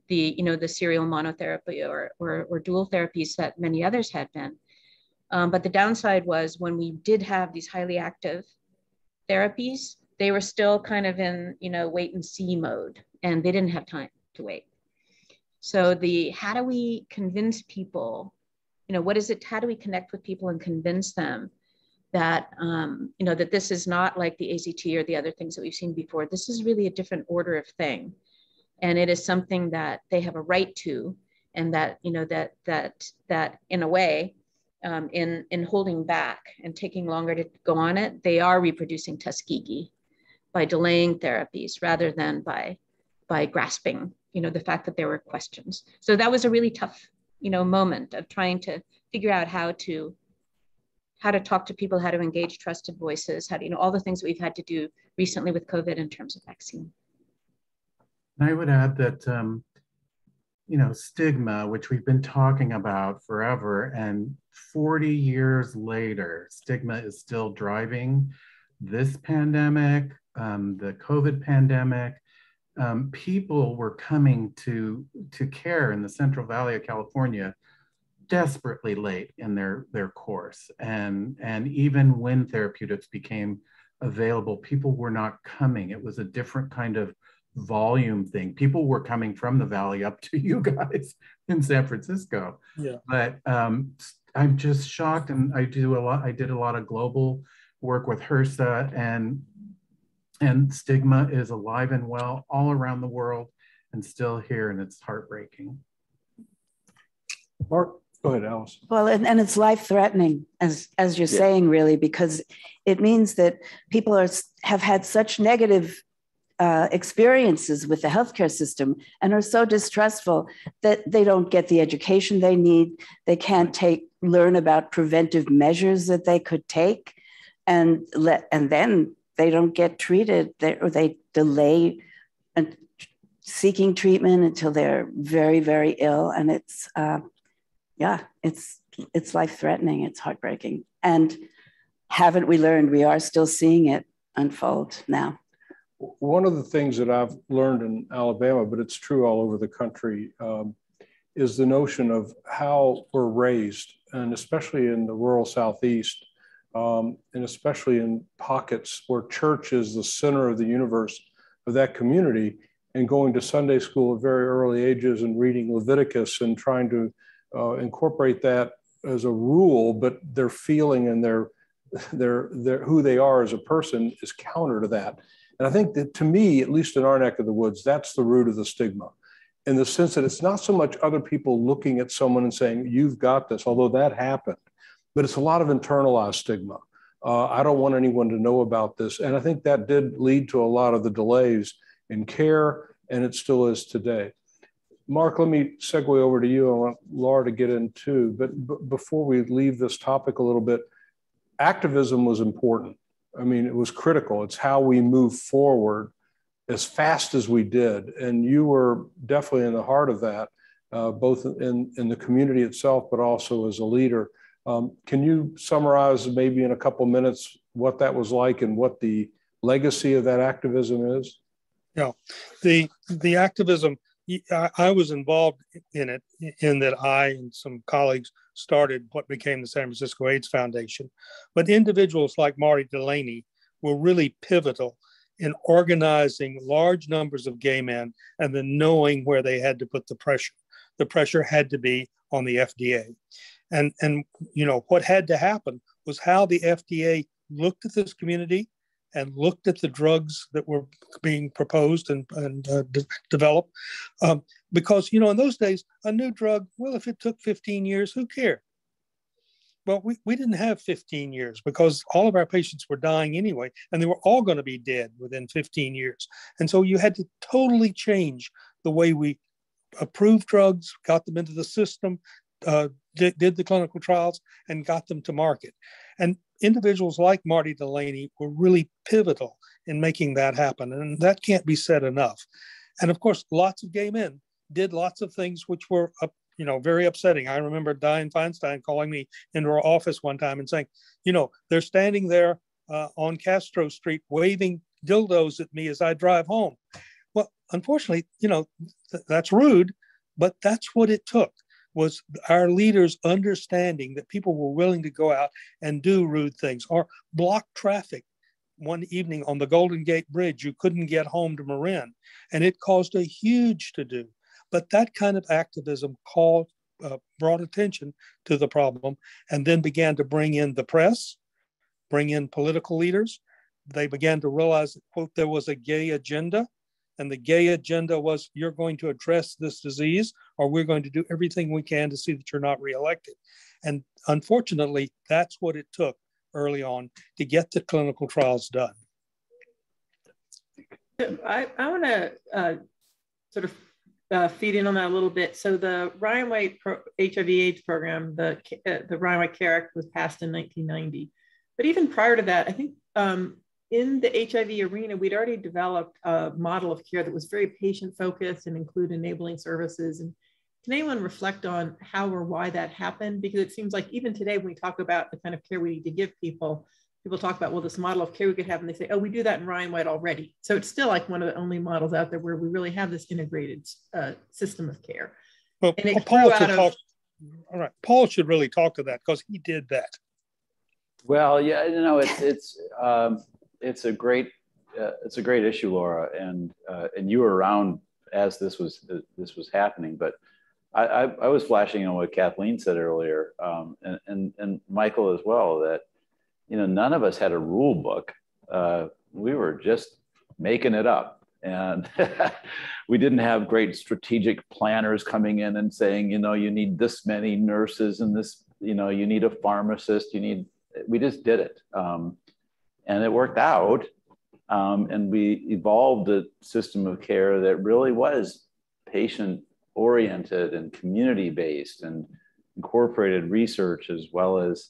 Speaker 5: the, you know, the serial monotherapy or, or, or dual therapies that many others had been. Um, but the downside was when we did have these highly active therapies, they were still kind of in, you know, wait and see mode, and they didn't have time to wait. So the how do we convince people, you know, what is it? How do we connect with people and convince them that um, you know that this is not like the AZT or the other things that we've seen before. This is really a different order of thing, and it is something that they have a right to, and that you know that that that in a way, um, in in holding back and taking longer to go on it, they are reproducing Tuskegee by delaying therapies rather than by by grasping you know the fact that there were questions. So that was a really tough you know moment of trying to figure out how to how to talk to people, how to engage trusted voices, how to, you know, all the things we've had to do recently with COVID in terms of vaccine.
Speaker 6: And I would add that um, you know, stigma, which we've been talking about forever, and 40 years later, stigma is still driving this pandemic, um, the COVID pandemic. Um, people were coming to, to care in the Central Valley of California desperately late in their, their course. And, and even when therapeutics became available, people were not coming. It was a different kind of volume thing. People were coming from the valley up to *laughs* you guys in San Francisco.
Speaker 4: Yeah.
Speaker 6: But um, I'm just shocked, and I do a lot. I did a lot of global work with HRSA, and and stigma is alive and well all around the world, and still here, and it's heartbreaking.
Speaker 1: Mark, go ahead, Alice.
Speaker 3: Well, and, and it's life threatening, as as you're yeah. saying, really, because it means that people are have had such negative uh, experiences with the healthcare system and are so distrustful that they don't get the education they need. They can't take learn about preventive measures that they could take, and let and then they don't get treated. They, or they delay and seeking treatment until they're very very ill, and it's uh, yeah, it's it's life threatening. It's heartbreaking, and haven't we learned? We are still seeing it unfold now
Speaker 1: one of the things that I've learned in Alabama, but it's true all over the country, um, is the notion of how we're raised, and especially in the rural Southeast, um, and especially in pockets where church is the center of the universe of that community, and going to Sunday school at very early ages and reading Leviticus and trying to uh, incorporate that as a rule, but their feeling and their their, their who they are as a person is counter to that. And I think that to me, at least in our neck of the woods, that's the root of the stigma in the sense that it's not so much other people looking at someone and saying, you've got this, although that happened, but it's a lot of internalized stigma. Uh, I don't want anyone to know about this. And I think that did lead to a lot of the delays in care, and it still is today. Mark, let me segue over to you. I want Laura to get in too. But b- before we leave this topic a little bit, activism was important. I mean, it was critical. It's how we move forward as fast as we did. And you were definitely in the heart of that, uh, both in, in the community itself, but also as a leader. Um, can you summarize maybe in a couple minutes what that was like and what the legacy of that activism is?
Speaker 4: Yeah, the the activism I was involved in it in that I and some colleagues started what became the San Francisco AIDS Foundation. But individuals like Marty Delaney were really pivotal in organizing large numbers of gay men and then knowing where they had to put the pressure. The pressure had to be on the FDA. And, and you know what had to happen was how the FDA looked at this community and looked at the drugs that were being proposed and, and uh, de- developed. Um, because, you know, in those days, a new drug, well, if it took 15 years, who cared? Well, we, we didn't have 15 years because all of our patients were dying anyway, and they were all going to be dead within 15 years. And so you had to totally change the way we approved drugs, got them into the system, uh, did, did the clinical trials, and got them to market. And individuals like Marty Delaney were really pivotal in making that happen. And that can't be said enough. And of course, lots of gay men did lots of things which were, you know, very upsetting. I remember Dianne Feinstein calling me into her office one time and saying, you know, they're standing there uh, on Castro Street waving dildos at me as I drive home. Well, unfortunately, you know, th- that's rude, but that's what it took was our leaders understanding that people were willing to go out and do rude things or block traffic one evening on the Golden Gate Bridge. You couldn't get home to Marin, and it caused a huge to do. But that kind of activism called, uh, brought attention to the problem, and then began to bring in the press, bring in political leaders. They began to realize that, quote, there was a gay agenda and the gay agenda was you're going to address this disease or we're going to do everything we can to see that you're not reelected. And unfortunately, that's what it took early on to get the clinical trials done.
Speaker 7: I, I want to uh, sort of uh, feed in on that a little bit. So the Ryan White Pro- HIV/AIDS program, the uh, the Ryan White Care Act, was passed in 1990. But even prior to that, I think um, in the HIV arena, we'd already developed a model of care that was very patient focused and include enabling services. And, can anyone reflect on how or why that happened? Because it seems like even today, when we talk about the kind of care we need to give people, people talk about, well, this model of care we could have, and they say, oh, we do that in Ryan White already. So it's still like one of the only models out there where we really have this integrated uh, system of care.
Speaker 4: Well,
Speaker 7: And it
Speaker 4: Paul should
Speaker 7: out
Speaker 4: talk. All right, Paul should really talk to that because he did that.
Speaker 2: Well, yeah, you know, it's it's um, it's a great uh, it's a great issue, Laura, and uh, and you were around as this was this was happening, but I, I, I was flashing on what Kathleen said earlier, um, and, and and Michael as well that you know none of us had a rule book. Uh, we were just making it up, and *laughs* we didn't have great strategic planners coming in and saying, you know, you need this many nurses and this, you know, you need a pharmacist, you need we just did it. Um, and it worked out. Um, and we evolved a system of care that really was patient oriented and community based and incorporated research as well as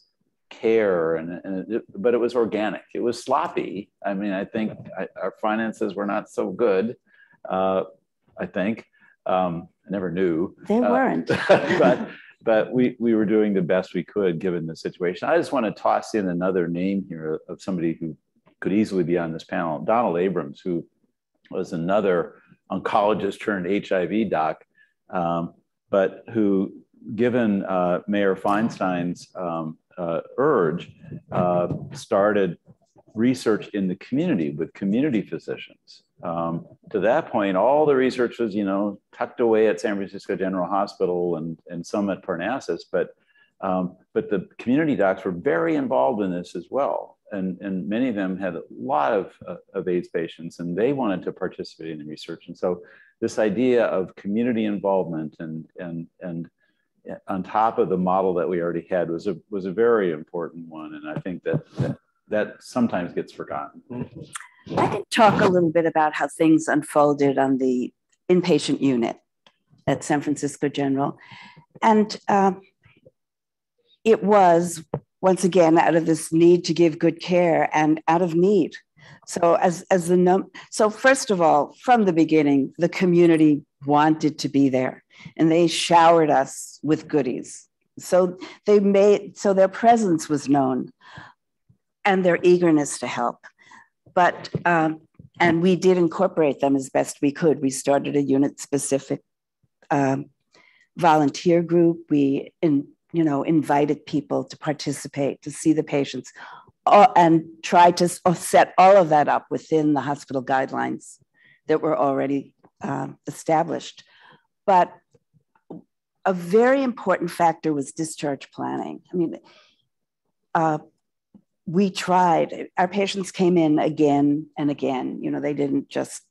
Speaker 2: care. And, and it, but it was organic, it was sloppy. I mean, I think I, our finances were not so good, uh, I think. Um, I never knew.
Speaker 3: They
Speaker 2: Uh,
Speaker 3: weren't. *laughs*
Speaker 2: but but we, we were doing the best we could given the situation. I just want to toss in another name here of somebody who could easily be on this panel Donald Abrams, who was another oncologist turned HIV doc, um, but who, given uh, Mayor Feinstein's um, uh, urge, uh, started research in the community with community physicians. Um, to that point, all the research was, you know, tucked away at San Francisco General Hospital and, and some at Parnassus, but, um, but the community docs were very involved in this as well. And, and many of them had a lot of, uh, of AIDS patients and they wanted to participate in the research. And so this idea of community involvement and, and, and on top of the model that we already had was a, was a very important one. And I think that, that, that sometimes gets forgotten.
Speaker 3: I can talk a little bit about how things unfolded on the inpatient unit at San Francisco General. And um, it was, once again, out of this need to give good care and out of need. So as, as the num so first of all, from the beginning, the community wanted to be there and they showered us with goodies. So they made, so their presence was known and their eagerness to help but um, and we did incorporate them as best we could. We started a unit specific um, volunteer group. We in, you know invited people to participate to see the patients, uh, and tried to set all of that up within the hospital guidelines that were already um, established. But a very important factor was discharge planning. I mean. Uh, we tried our patients came in again and again you know they didn't just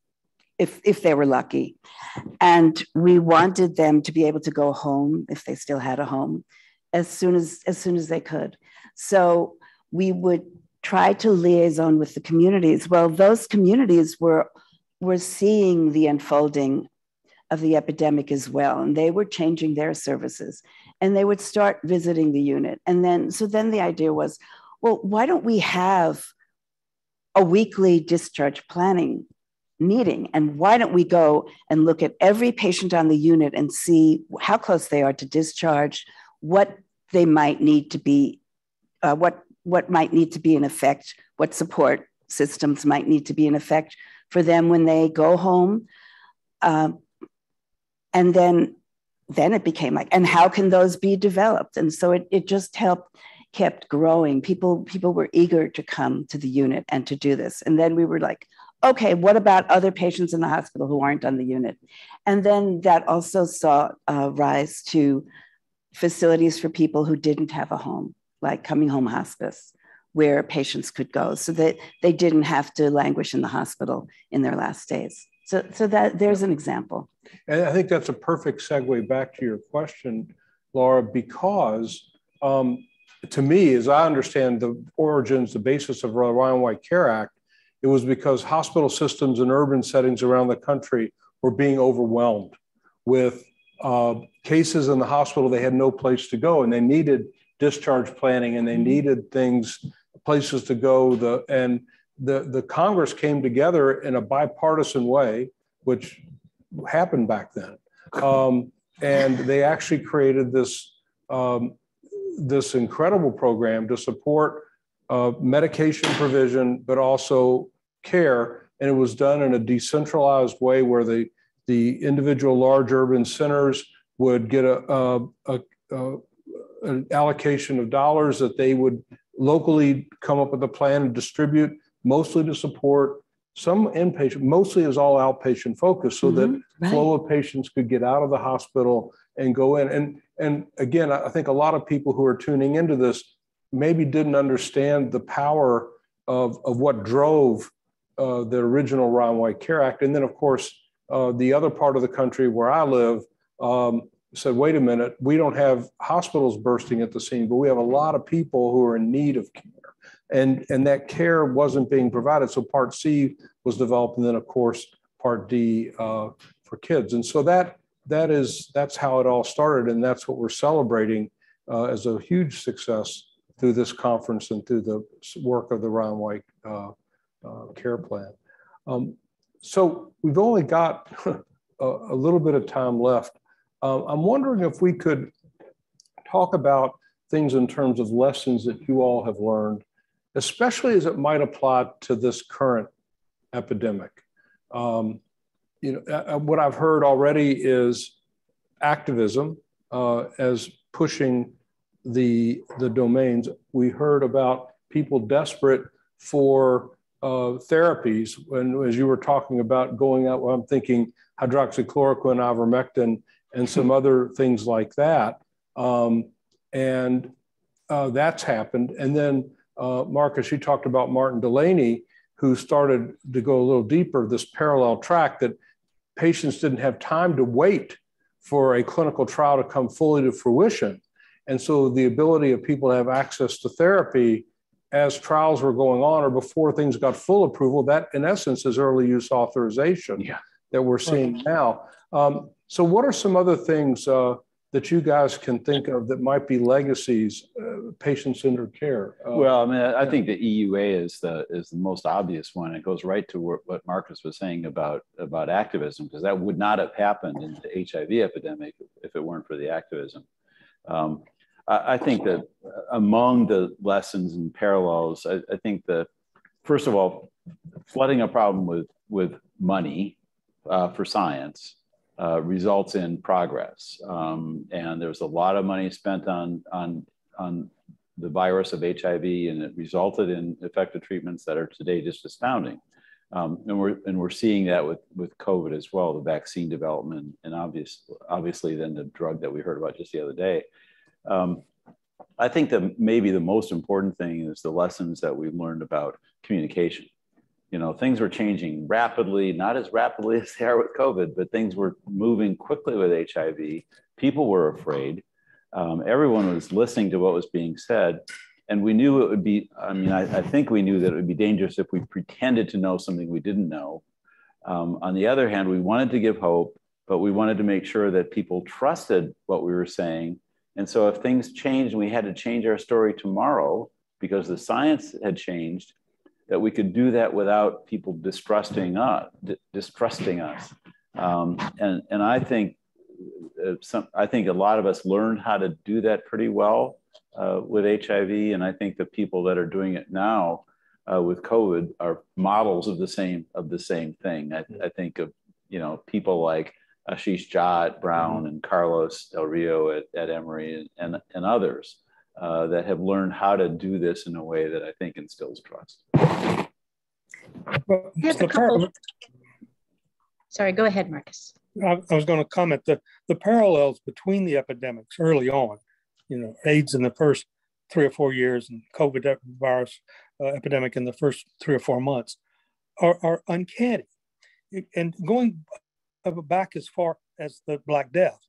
Speaker 3: if if they were lucky. And we wanted them to be able to go home if they still had a home as soon as as soon as they could. So we would try to liaison with the communities. Well those communities were were seeing the unfolding of the epidemic as well and they were changing their services and they would start visiting the unit. And then so then the idea was well, why don't we have a weekly discharge planning meeting? And why don't we go and look at every patient on the unit and see how close they are to discharge, what they might need to be, uh, what, what might need to be in effect, what support systems might need to be in effect for them when they go home. Um, and then then it became like, and how can those be developed? And so it, it just helped kept growing. People people were eager to come to the unit and to do this. And then we were like, okay, what about other patients in the hospital who aren't on the unit? And then that also saw a rise to facilities for people who didn't have a home, like coming home hospice, where patients could go, so that they didn't have to languish in the hospital in their last days. So, so that there's an example.
Speaker 1: And I think that's a perfect segue back to your question, Laura, because um, to me, as I understand the origins, the basis of the Ryan White Care Act, it was because hospital systems in urban settings around the country were being overwhelmed with uh, cases in the hospital. They had no place to go, and they needed discharge planning, and they needed things, places to go. The and the the Congress came together in a bipartisan way, which happened back then. *laughs* Um, and they actually created this um, this incredible program to support uh, medication provision, but also care. And it was done in a decentralized way where the, the individual large urban centers would get a, a, a, a an allocation of dollars that they would locally come up with a plan and distribute, mostly to support some inpatient, mostly is all outpatient focused, so mm-hmm, that right. flow of patients could get out of the hospital and go in. And and again, I think a lot of people who are tuning into this maybe didn't understand the power of, of what drove uh, the original Ryan White Care Act. And then, of course, uh, the other part of the country where I live um, said, wait a minute, we don't have hospitals bursting at the seam, but we have a lot of people who are in need of care. And, and that care wasn't being provided. So Part C was developed, and then, of course, Part D uh, for kids. And so that that is that's how it all started, and that's what we're celebrating uh, as a huge success through this conference and through the work of the Ryan White uh, uh, Care Plan. Um, so we've only got *laughs* a, a, little bit of time left. Um, I'm wondering if we could talk about things in terms of lessons that you all have learned, especially as it might apply to this current epidemic. Um, you know, uh, what I've heard already is activism uh, as pushing the the domains. We heard about people desperate for uh, therapies. And as you were talking about going out, well, I'm thinking hydroxychloroquine, ivermectin, and some *laughs* other things like that. Um, and uh, that's happened. And then, uh, Marcus, you talked about Martin Delaney who started to go a little deeper, this parallel track that patients didn't have time to wait for a clinical trial to come fully to fruition. And so the ability of people to have access to therapy as trials were going on or before things got full approval, that in essence is early use authorization yeah. that we're seeing now. Um, so, what are some other things uh, that you guys can think of that might be legacies, uh, patient-centered care?
Speaker 2: Uh, well, I mean, I think the EUA is the is the most obvious one. It goes right to what Marcus was saying about about activism, because that would not have happened in the HIV epidemic if it weren't for the activism. Um, I, I, think that among the lessons and parallels, I, I think that first of all, flooding a problem with with money uh, for science uh, results in progress. Um, and there's a lot of money spent on, on, on the virus of HIV, and it resulted in effective treatments that are today just astounding. Um, and we're and we're seeing that with with COVID as well, the vaccine development, and obvious obviously then the drug that we heard about just the other day. Um, I think that maybe the most important thing is the lessons that we've learned about communication you know, things were changing rapidly, not as rapidly *laughs* as they are with COVID, but things were moving quickly with HIV. People were afraid. Um, everyone was listening to what was being said. And we knew it would be, I mean, I, I, think we knew that it would be dangerous if we pretended to know something we didn't know. Um, on the other hand, we wanted to give hope, but we wanted to make sure that people trusted what we were saying. And so if things changed and we had to change our story tomorrow because the science had changed, that we could do that without people distrusting us, distrusting us. Um, and, and I think uh, some, I think a lot of us learned how to do that pretty well uh, with HIV. And I think the people that are doing it now uh, with COVID are models of the same, of the same thing. I, I think of, you know, people like Ashish Jha at Brown mm-hmm. and Carlos Del Rio at, at Emory and, and, and others uh, that have learned how to do this in a way that I think instills trust.
Speaker 5: Well, couple... Sorry, go ahead, Marcus.
Speaker 4: I, I was going to comment that the parallels between the epidemics early on, you know, AIDS in the first three or four years and COVID virus uh, epidemic in the first three or four months, are, are uncanny. And going back as far as the Black Death,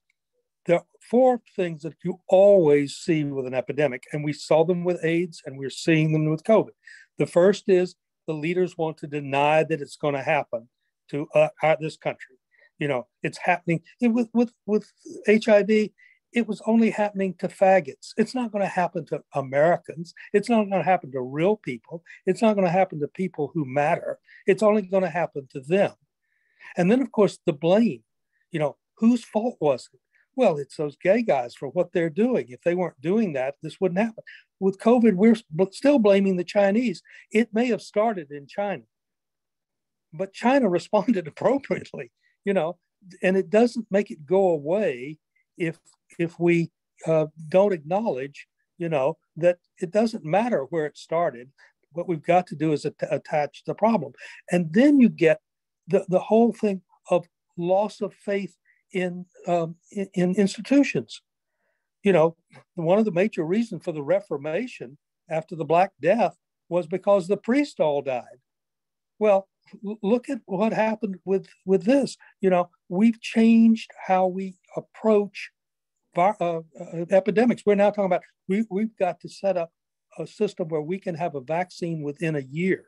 Speaker 4: there are four things that you always see with an epidemic, and we saw them with AIDS and we're seeing them with COVID. The first is the leaders want to deny that it's going to happen to uh, this country. You know, it's happening with, with, with HIV. It was only happening to faggots. It's not going to happen to Americans. It's not going to happen to real people. It's not going to happen to people who matter. It's only going to happen to them. And then, of course, the blame. You know, whose fault was it? Well, it's those gay guys for what they're doing. If they weren't doing that, this wouldn't happen. With COVID, we're still blaming the Chinese. It may have started in China, but China *laughs* responded appropriately, you know, and it doesn't make it go away if if we uh, don't acknowledge, you know, that it doesn't matter where it started. What we've got to do is at- attach the problem, and then you get the the whole thing of loss of faith in, um, in, in institutions. You know, one of the major reasons for the Reformation after the Black Death was because the priests all died. Well, look at what happened with with this. You know, we've changed how we approach uh, uh, epidemics. We're now talking about we, we've got to set up a system where we can have a vaccine within a year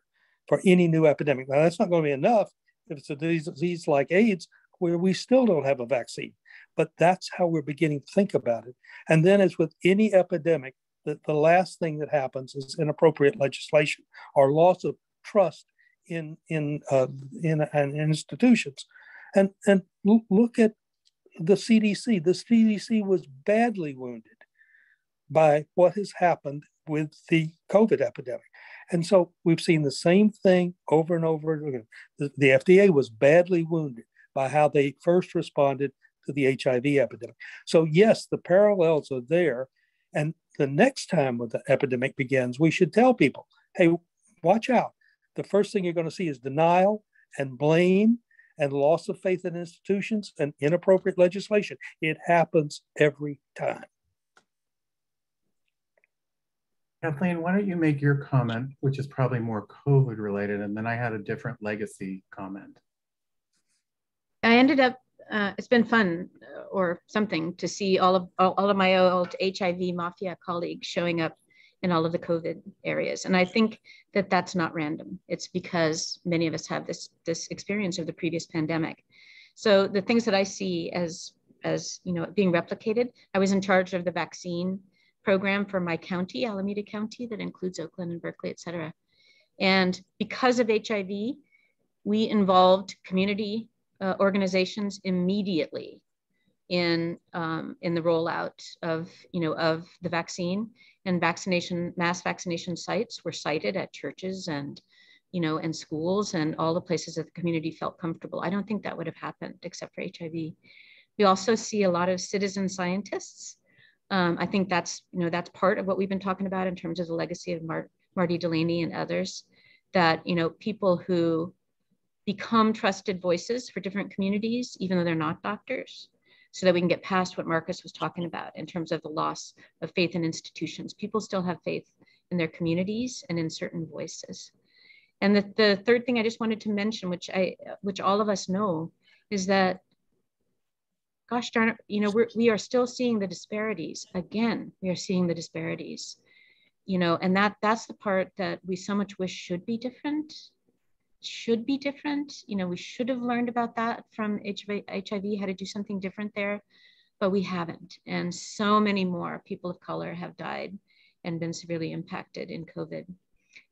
Speaker 4: for any new epidemic. Now, that's not going to be enough if it's a disease like AIDS, where we still don't have a vaccine. But that's how we're beginning to think about it. And then, as with any epidemic, the, the last thing that happens is inappropriate legislation or loss of trust in in uh, in, in institutions. And and look at the CDC. The CDC was badly wounded by what has happened with the COVID epidemic. And so we've seen the same thing over and over again. The, the FDA was badly wounded by how they first responded to the HIV epidemic. So, yes, the parallels are there. And the next time when the epidemic begins, we should tell people hey, watch out. The first thing you're going to see is denial and blame and loss of faith in institutions and inappropriate legislation. It happens every time.
Speaker 6: Kathleen, why don't you make your comment, which is probably more COVID related, and then I had a different legacy comment.
Speaker 5: I ended up, uh, it's been fun uh, or something to see all of all, of my old HIV mafia colleagues showing up in all of the COVID areas. And I think that that's not random. It's because many of us have this, this experience of the previous pandemic. So the things that I see as, as you know, being replicated, I was in charge of the vaccine program for my county, Alameda County, that includes Oakland and Berkeley, et cetera. And because of HIV, we involved community uh, organizations immediately in um, in the rollout of you know of the vaccine. And vaccination mass vaccination sites were cited at churches and you know and schools and all the places that the community felt comfortable. I don't think that would have happened except for hiv we also see a lot of citizen scientists. Um, i think that's you know that's part of what we've been talking about in terms of the legacy of Mar- marty delaney and others that you know people who become trusted voices for different communities, even though they're not doctors, so that we can get past what Marcus was talking about in terms of the loss of faith in institutions. People still have faith in their communities and in certain voices. And the, the third thing I just wanted to mention, which I, which all of us know, is that, gosh darn it, you know, we're, we are still seeing the disparities. Again, we are seeing the disparities, you know, and that that's the part that we so much wish should be different should be different. You know, we should have learned about that from HIV, HIV, how to do something different there, but we haven't. And so many more people of color have died and been severely impacted in COVID.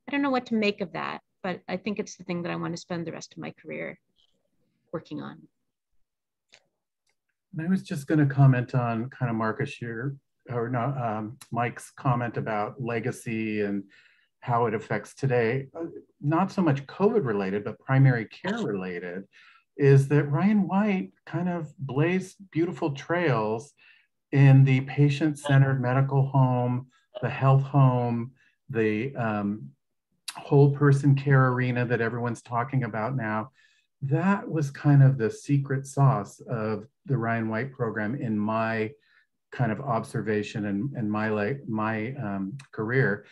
Speaker 5: I don't know what to make of that, but I think it's the thing that I want to spend the rest of my career working on.
Speaker 6: I was just going to comment on kind of Marcus your or not um, Mike's comment about legacy and how it affects today, uh, not so much COVID related, but primary care related, is that Ryan White kind of blazed beautiful trails in the patient centered medical home, the health home, the um, whole person care arena that everyone's talking about now. That was kind of the secret sauce of the Ryan White program in my kind of observation and, and my my um, career.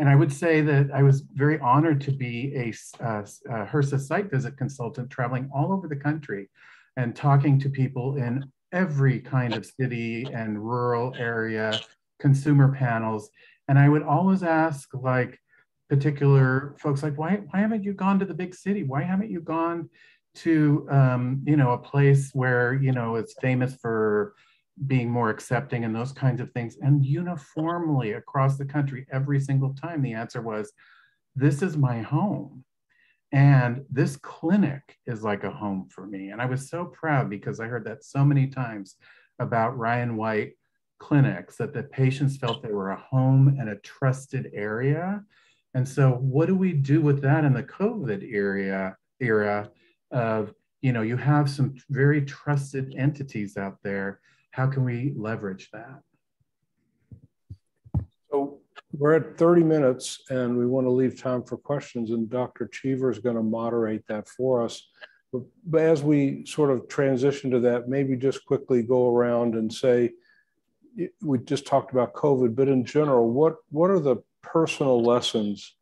Speaker 6: And I would say that I was very honored to be a, a, a HRSA site visit consultant traveling all over the country and talking to people in every kind of city and rural area, consumer panels. And I would always ask like particular folks like, why, why haven't you gone to the big city? Why haven't you gone to, um, you know, a place where, you know, it's famous for being more accepting and those kinds of things. And uniformly across the country, every single time, the answer was, This is my home. And this clinic is like a home for me. And I was so proud because I heard that so many times about Ryan White clinics, that the patients felt they were a home and a trusted area. And so what do we do with that in the COVID era? era of, you know, you have some very trusted entities out there. How can we leverage that?
Speaker 1: So we're at 30 minutes and we want to leave time for questions and Dr. Cheever is going to moderate that for us. But as we sort of transition to that, maybe just quickly go around and say, we just talked about COVID, but in general, what, what are the personal lessons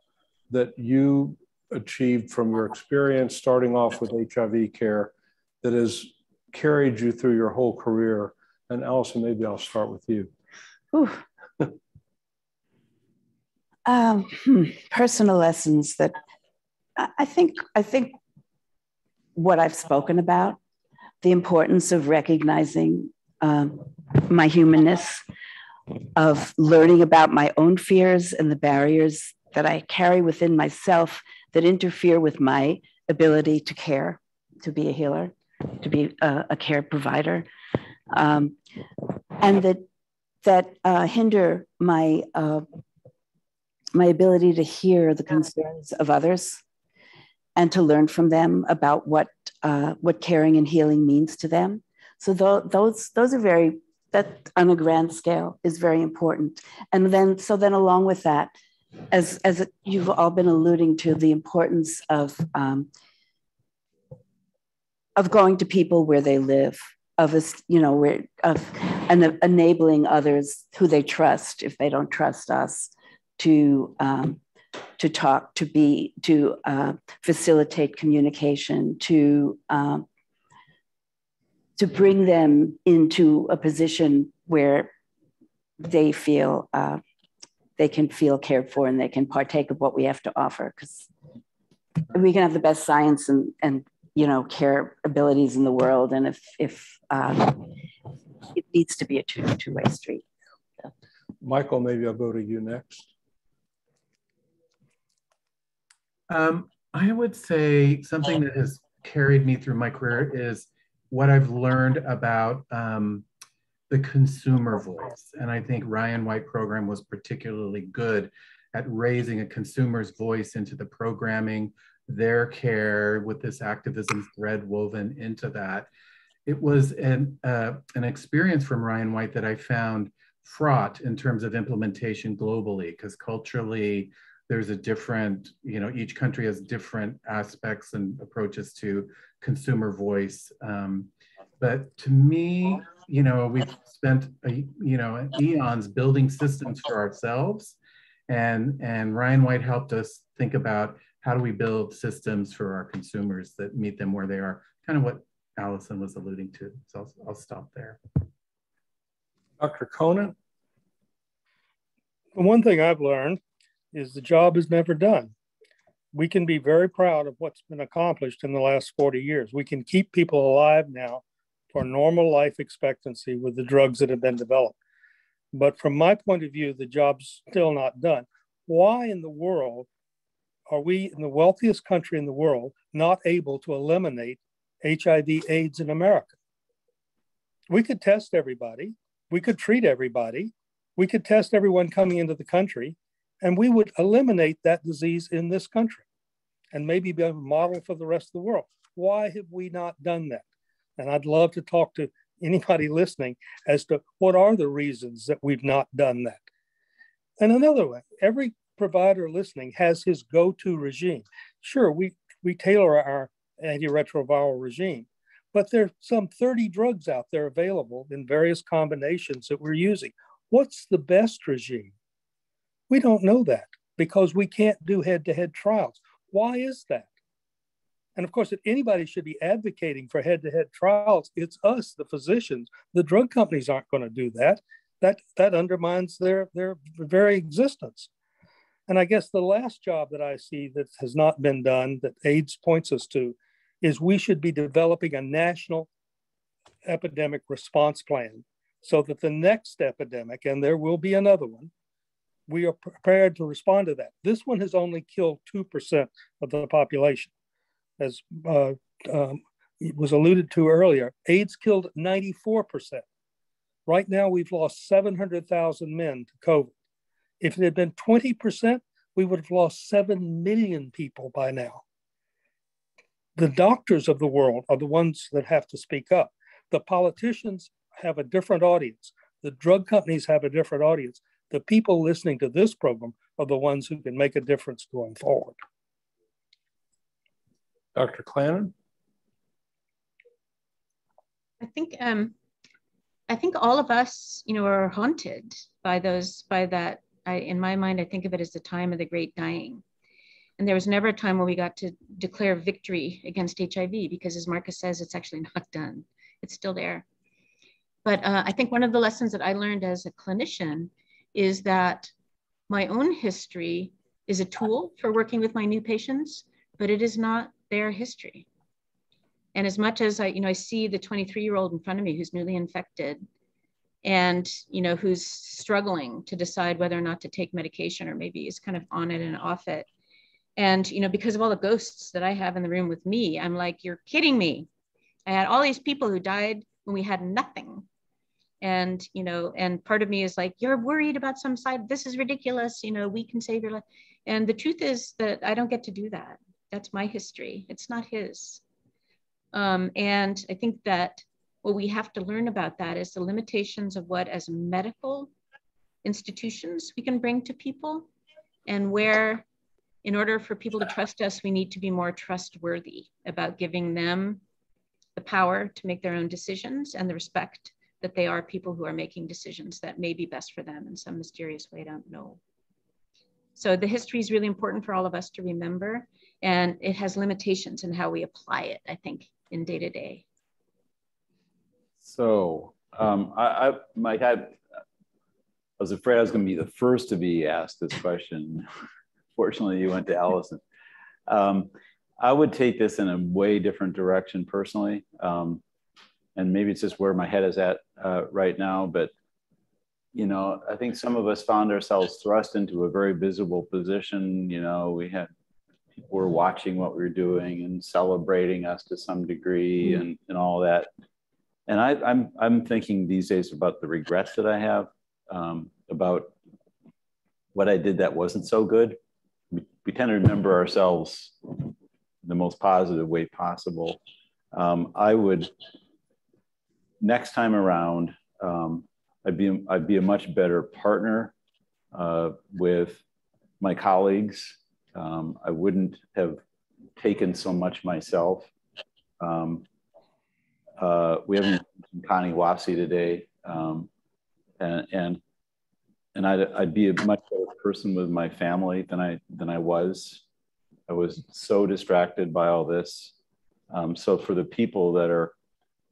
Speaker 1: that you achieved from your experience starting off with HIV care that has carried you through your whole career? And Alison, maybe I'll start with you. *laughs*
Speaker 3: um, hmm, personal lessons that I think I think what I've spoken about, the importance of recognizing um, my humanness, of learning about my own fears and the barriers that I carry within myself that interfere with my ability to care, to be a healer, to be a, a care provider, um, and that that uh, hinder my uh, my ability to hear the concerns of others and to learn from them about what uh, what caring and healing means to them. So th- those those are very that on a grand scale is very important. And then so then along with that, as as you've all been alluding to, the importance of um, of going to people where they live, of us, you know, of and enabling others who they trust if they don't trust us to um, to talk, to be, to uh, facilitate communication, to um, to bring them into a position where they feel uh, they can feel cared for and they can partake of what we have to offer because we can have the best science and, and you know care abilities in the world and if if uh, it needs to be a two two-way street
Speaker 1: michael maybe i'll go to you next
Speaker 6: um, i would say something that has carried me through my career is what i've learned about um, the consumer voice. And I think Ryan White program was particularly good at raising a consumer's voice into the programming, their care with this activism thread woven into that. It was an, uh, an experience from Ryan White that I found fraught in terms of implementation globally, because culturally, there's a different, you know, each country has different aspects and approaches to consumer voice. Um, but to me, you know, we've spent, a, you know, eons building systems for ourselves. And, and Ryan White helped us think about how do we build systems for our consumers that meet them where they are, kind of what Alison was alluding to. So I'll, I'll stop there.
Speaker 1: Dr. Conant?
Speaker 4: One thing I've learned is the job is never done. We can be very proud of what's been accomplished in the last 40 years. We can keep people alive now for normal life expectancy with the drugs that have been developed. But from my point of view, the job's still not done. Why in the world are we in the wealthiest country in the world not able to eliminate HIV AIDS in America? We could test everybody, we could treat everybody, we could test everyone coming into the country, and we would eliminate that disease in this country and maybe be a model for the rest of the world. Why have we not done that? And I'd love to talk to anybody *laughs* listening as to what are the reasons that we've not done that. And another way, every provider listening has his go-to regime. Sure, we, we tailor our antiretroviral regime, but there's some 30 drugs out there available in various combinations that we're using. What's the best regime? We don't know that because we can't do head-to-head trials. Why is that? And of course, if anybody should be advocating for head to head trials, it's us, the physicians. The drug companies aren't going to do that. That, that undermines their, their very existence. And I guess the last job that I see that has not been done, that AIDS points us to, is we should be developing a national epidemic response plan so that the next epidemic, and there will be another one, we are prepared to respond to that. This one has only killed 2% of the population as uh, um, was alluded to earlier, AIDS killed 94%. Right now, we've lost 700,000 men to COVID. If it had been 20%, we would have lost 7 million people by now. The doctors of the world are the ones that have to speak up. The politicians have a different audience. The drug companies have a different audience. The people listening to this program are the ones who can make a difference going forward.
Speaker 1: Dr. Clanon?
Speaker 5: I think um, I think all of us, you know, are haunted by those by that. I, in my mind, I think of it as the time of the great dying. And there was never a time where we got to declare victory against HIV because, as Marcus says, it's actually *laughs* not done. It's still there. But uh, I think one of the lessons that I learned as a clinician is that my own history is a tool for working with my new patients, but it is not their history. And as much as I, you know, I see the 23 year old in front of me who's newly infected and, you know, who's struggling to decide whether or not to take medication or maybe is kind of on it and off it. And, you know, because of all the ghosts that I have in the room with me, I'm like, you're kidding me. I had all these people who died when we had nothing. And, you know, and part of me is like, you're worried about some side. This is ridiculous. You know, we can save your life. And the truth is that I don't get to do that. That's my history. It's not his. Um, and I think that what we have to learn about that is the limitations of what, as medical institutions, we can bring to people, and where, in order for people to trust us, we need to be more trustworthy about giving them the power to make their own decisions and the respect that they are people who are making decisions that may be best for them in some mysterious way. I don't know. So the history is really important for all of us to remember, and it has limitations in how we apply it, I think, in day to day?
Speaker 2: So, um, I, I, Mike, I, I was afraid I was going to be the first to be asked this question. *laughs* Fortunately, you went to Alison. Um, I would take this in a way different direction personally. Um, and maybe it's just where my head is at uh, right now. But, you know, I think some of us found ourselves thrust into a very visible position. You know, we had were watching what we were doing and celebrating us to some degree mm-hmm. and, and all that. And I, am I'm, I'm thinking these days about the regrets that I have um, about what I did that wasn't so good. We, we tend to remember ourselves the most positive way possible. Um, I would next time around, um, I'd be I'd be a much better partner uh, with my colleagues um, I wouldn't have taken so much myself. Uh, we haven't Connie Wofsy today, um, and and and I'd, I'd be a much better person with my family than I than I was. I was so distracted by all this. Um, so for the people that are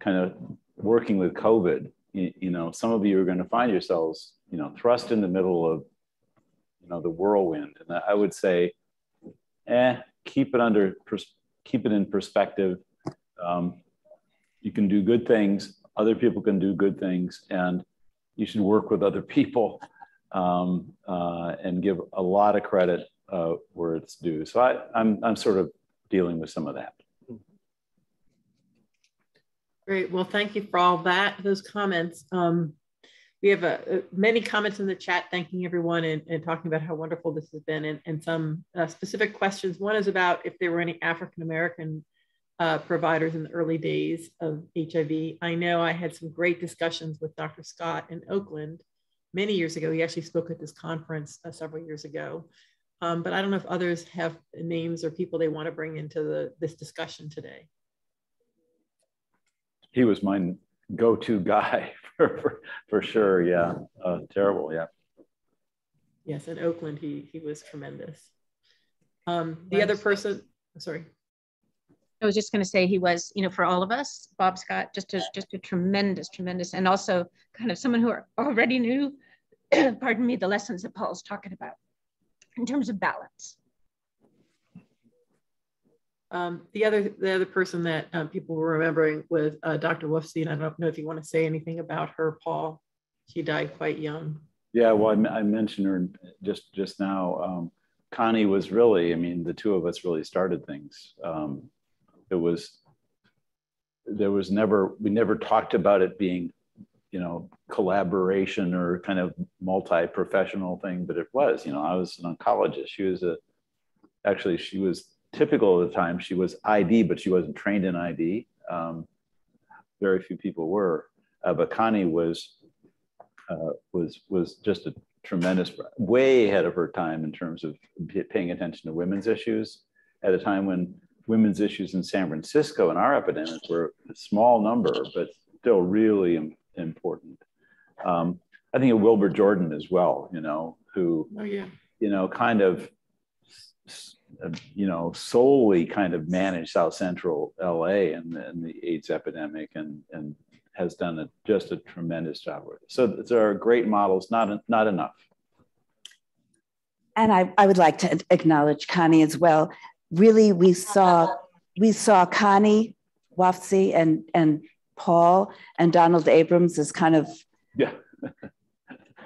Speaker 2: kind of working with COVID, you, you know, some of you are going to find yourselves, you know, thrust in the middle of, you know, the whirlwind. And I would say, eh, keep it under, keep it in perspective. Um, you can do good things. Other people can do good things, and you should work with other *laughs* people um, uh, and give a lot of credit uh, where it's due. So I, I'm, I'm sort of dealing with some of that.
Speaker 7: Great. Well, thank you for all that, those comments. Um, we have a, a, many comments in the chat thanking everyone and, and, talking about how wonderful this has been and, and some uh, specific questions. One is about if there were any African American uh, providers in the early days of HIV. I know I had some great discussions with Dr. Scott in Oakland many years ago. He actually spoke at this conference uh, several years ago. Um, but I don't know if others have names or people they want to bring into the, this discussion today.
Speaker 2: He was my go-to guy *laughs* for, for, for sure. Yeah. Uh, terrible. Yeah.
Speaker 7: Yes. In Oakland, he, he was tremendous. Um, the other person, sorry.
Speaker 5: I was just going to say he was, you know, for all of us, Bob Scott, just a just a tremendous, tremendous, and also kind of someone who already knew, *clears throat* pardon me, the lessons that Paul's talking about in terms of balance.
Speaker 7: Um, the other the other person that um, people were remembering was uh, Dr. Wofsy. I don't know if you want to say anything about her, Paul. She died quite young.
Speaker 2: Yeah, well, I, I mentioned her just just now. Um, Connie was really, I mean, the two of us really started things. Um, it was there was never we never talked about it being you know, collaboration or kind of multi-professional thing, but it was, you know, I was an oncologist. She was a, actually, she was typical of the time. She was ID, but she wasn't trained in ID. Um, very few people were, uh, but Connie was, uh, was, was just a tremendous, way ahead of her time in terms of paying attention to women's issues at a time when women's issues in San Francisco and our epidemic were a small number, but still really important. Um, I think of Wilbur Jordan as well, you know, who,
Speaker 7: oh, yeah.
Speaker 2: you know, kind of, you know, solely kind of managed South Central LA and, and the AIDS epidemic and, and has done a, just a tremendous job with it. So there are great models, not, not enough.
Speaker 3: And I, I would like to acknowledge Connie as well. Really, we saw we saw Connie Wofsy and and Paul and Donald Abrams as kind of
Speaker 2: yeah.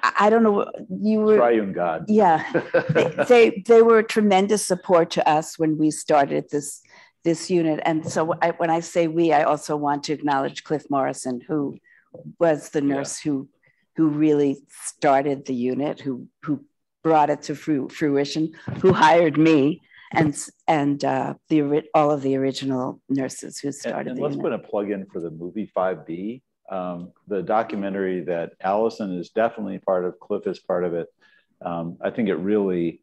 Speaker 3: I don't know. You were
Speaker 2: triune God.
Speaker 3: Yeah, they, *laughs* they, they were a tremendous support to us when we started this this unit. And so I, when I say we, I also want to acknowledge Cliff Morrison, who was the nurse yeah. who who really started the unit, who who brought it to fruition, who hired me, and and uh, the all of the original nurses who started.
Speaker 2: And, and let's
Speaker 3: unit.
Speaker 2: put a plug in for the movie Five B, um, the documentary that Alison is definitely part of. Cliff is part of it. Um, I think it really,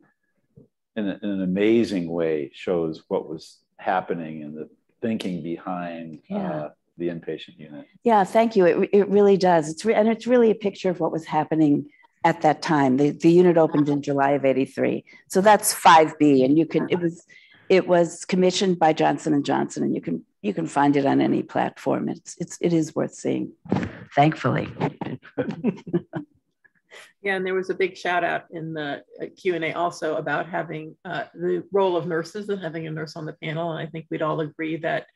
Speaker 2: in, a, in, an amazing way, shows what was happening and the thinking behind. Yeah. Uh, the inpatient unit.
Speaker 3: Yeah, thank you. It, it really does. It's re- and it's really a picture of what was happening at that time. The, the unit opened in July of 83. So that's 5B and you can, it was, it was commissioned by Johnson and Johnson and you can, you can find it on any platform. It's, it's, it is worth seeing, thankfully. *laughs*
Speaker 7: yeah, and there was a big shout out in the uh, Q&A also about having uh, the role of nurses and having a nurse on the panel. And I think we'd all agree that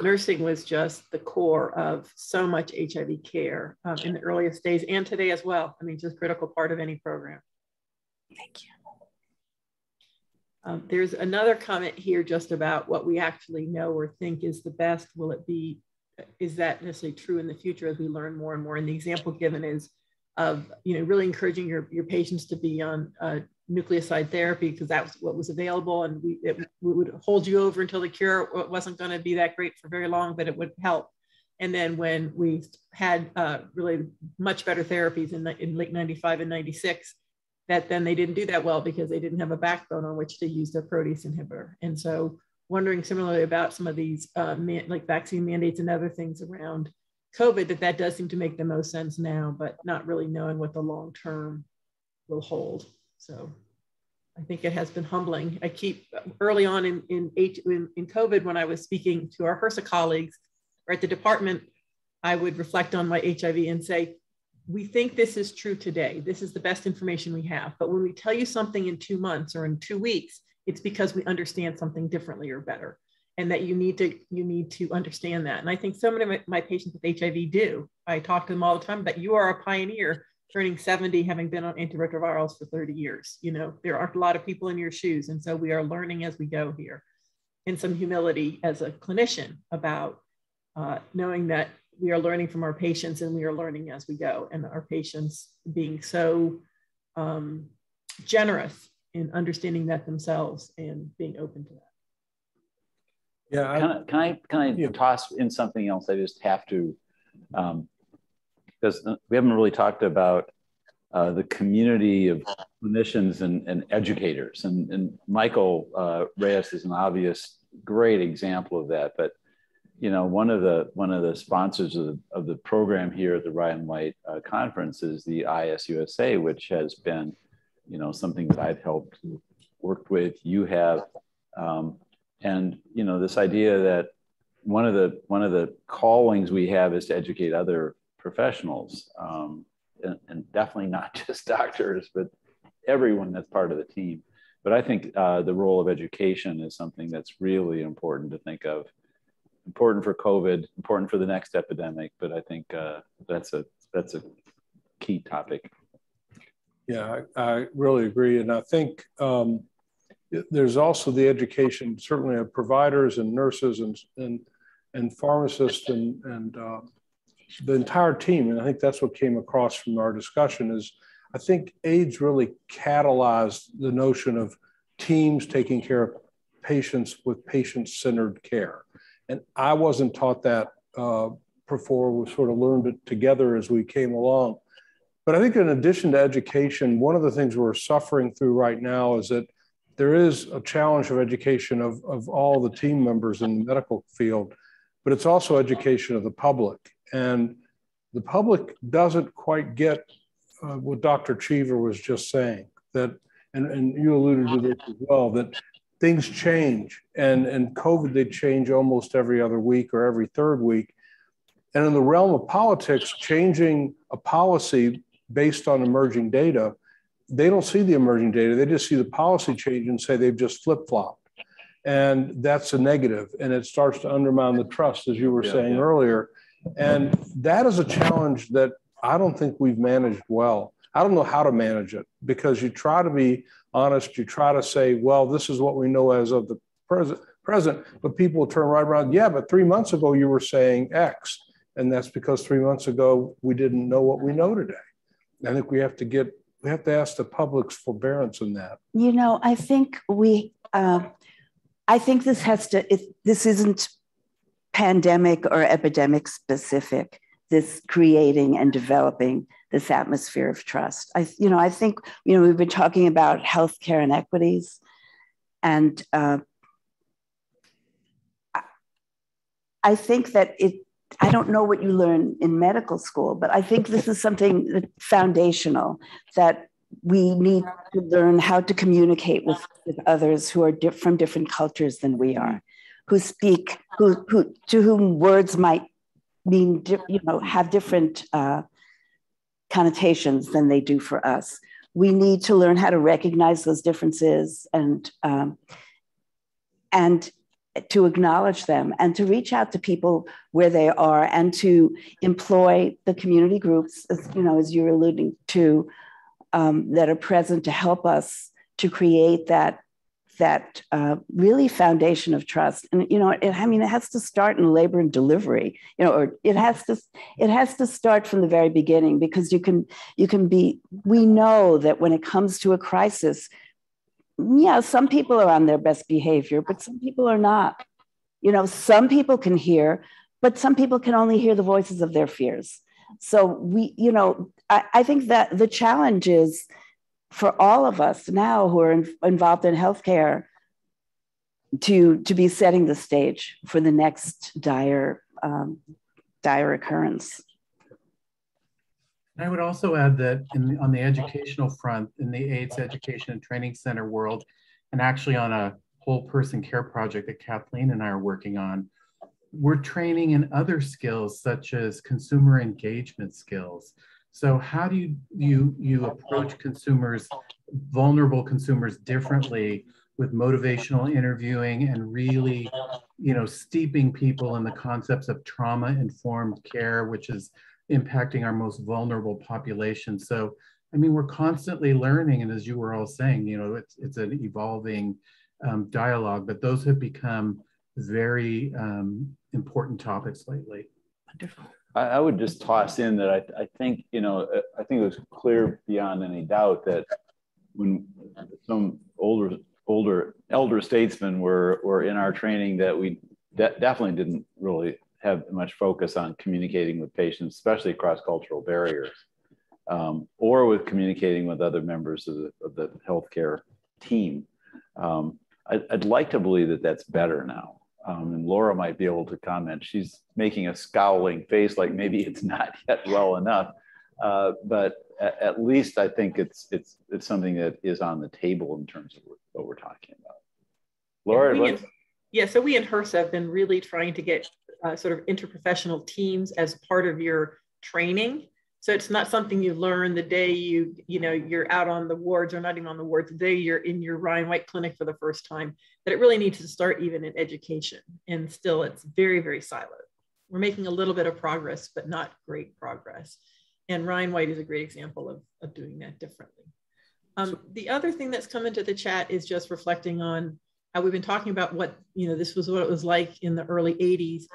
Speaker 7: nursing was just the core of so much HIV care um, in the earliest days and today as well. I mean, just critical part of any program.
Speaker 3: Thank you.
Speaker 7: Um, there's another comment here just about what we actually know or think is the best. Will it be, is that necessarily true in the future as we learn more and more? And the example given is of, you know, really encouraging your, your patients to be on uh, nucleoside therapy because that was what was available and we, it, we would hold you over until the cure. Wasn't going to be that great for very long but it would help. And then when we had uh, really much better therapies in, the, in late 95 and 96 that then they didn't do that well because they didn't have a backbone on which to use their protease inhibitor. And so wondering similarly about some of these uh, man, like vaccine mandates and other things around covid that that does seem to make the most sense now but not really knowing what the long term will hold. So I think it has been humbling. I keep early on in, in, in, in COVID, when I was speaking to our HRSA colleagues or at the department, I would reflect on my HIV and say, we think this is true today. This is the best information we have. But when we tell you something in two months or in two weeks, it's because we understand something differently or better. And that you need to you need to understand that. And I think so many of my, my patients with HIV do. I talk to them all the time that you are a pioneer turning 70 having been on antiretrovirals for 30 years you know there aren't a lot of people in your shoes. And so we are learning as we go here. And some humility as a clinician about uh, knowing that we are learning from our patients and we are learning as we go. And our patients being so um, generous in understanding that themselves and being open to that.
Speaker 2: Yeah I, can i can i, can I yeah. toss in something else? I just have to um, because we haven't really talked about uh, the community of clinicians and, and educators. And, and Michael uh, Reyes is an obvious, great example of that. But you know, one of the one of the sponsors of the, of the program here at the Ryan White uh, conference is the IAS-USA, which has been, you know, something that I've helped work with. You have, um, and you know, this idea that one of the one of the callings we have is to educate other professionals, um, and, and, definitely not *laughs* just doctors, but everyone that's part of the team. But I think uh, the role of education is something that's really important to think of. Important for COVID, important for the next epidemic, but I think uh, that's a that's a key topic.
Speaker 1: Yeah, I, I really agree, and I think um, there's also the education, certainly of providers and nurses and and and pharmacists and and uh, the entire team, and I think that's what came across from our discussion, is I think AIDS really catalyzed the notion of teams taking care of patients with patient-centered care. And I wasn't taught that uh, before. We sort of learned it together as we came along. But I think in addition to education, one of the things we're suffering through right now is that there is a challenge of education of, of all the team members in the medical field, but it's also education of the public. And the public doesn't quite get uh, what Dr. Cheever was just saying, that, and, and you alluded to this as well, that things change. And, and COVID, they change almost every other week or every third week. And in the realm of politics, changing a policy based on emerging data, they don't see the emerging data. They just see the policy change and say they've just flip flopped. And that's a negative, and it starts to undermine the trust, as you were yeah, saying yeah. earlier. And that is a challenge that I don't think we've managed well. I don't know how to manage it because you try to be honest. You try to say, well, this is what we know as of the present, present but people turn right around. Yeah, but three months ago you were saying X. And that's because three months ago we didn't know what we know today. I think we have to get, we have to ask the public's forbearance in that.
Speaker 3: You know, I think we, uh, I think this has to, this isn't pandemic or epidemic specific, this creating and developing this atmosphere of trust. I, you know, I think, you know, we've been talking about healthcare inequities and uh, I think that it, I don't know what you learn in medical school, but I think this is something foundational that we need to learn how to communicate with, with others who are di- from different cultures than we are, who speak, who, who to whom words might mean, you know, have different uh, connotations than they do for us. We need to learn how to recognize those differences and um, and to acknowledge them and to reach out to people where they are and to employ the community groups, as, you know, as you're alluding to, um, that are present to help us to create that that uh, really foundation of trust. And you know it, i mean it has to start in labor and delivery you know or it has to it has to start from the very beginning because you can you can be we know that when it comes to a crisis yeah some people are on their best behavior but some people are not. You know some people can hear but some people can only hear the voices of their fears. So we you know i, I think that the challenge is for all of us now who are in, involved in healthcare to to be setting the stage for the next dire um, dire occurrence.
Speaker 6: I would also add that in, on the educational front, in the AIDS Education and Training Center world, and actually on a whole person care project that Kathleen and I are working on, we're training in other skills such as consumer engagement skills, so how do you you you approach consumers, vulnerable consumers differently with motivational interviewing and really, you know, steeping people in the concepts of trauma informed care, which is impacting our most vulnerable population. So I mean, we're constantly learning, and as you were all saying, you know, it's it's an evolving um, dialogue, but those have become very um, important topics lately.
Speaker 3: Wonderful.
Speaker 2: I, I would just toss in that I, I think, you know, uh, I think it was clear beyond any doubt that when some older, older, elder statesmen were, were in our training that we de- definitely didn't really have much focus on communicating with patients, especially across cultural barriers, um, or with communicating with other members of the, of the healthcare team. Um, I, would like to believe that that's better now um, and Laura might be able to comment. She's making a scowling face, like maybe it's not *laughs* yet well enough. Uh, but at, at, least I think it's it's it's something that is on the table in terms of what we're talking about. Laura,
Speaker 7: yeah, yeah so we in HRSA have been really trying to get uh, sort of interprofessional teams as part of your training so it's not something you learn the day you, you know, you're out on the wards or not even on the wards, the day you're in your Ryan White clinic for the first time, that it really needs to start even in education. And still it's very, very siloed. We're making a little bit of progress, but not great progress. And Ryan White is a great example of, of doing that differently. Um, the other thing that's come into the chat is just reflecting on how we've been talking about what, you know, this was what it was like in the early 80s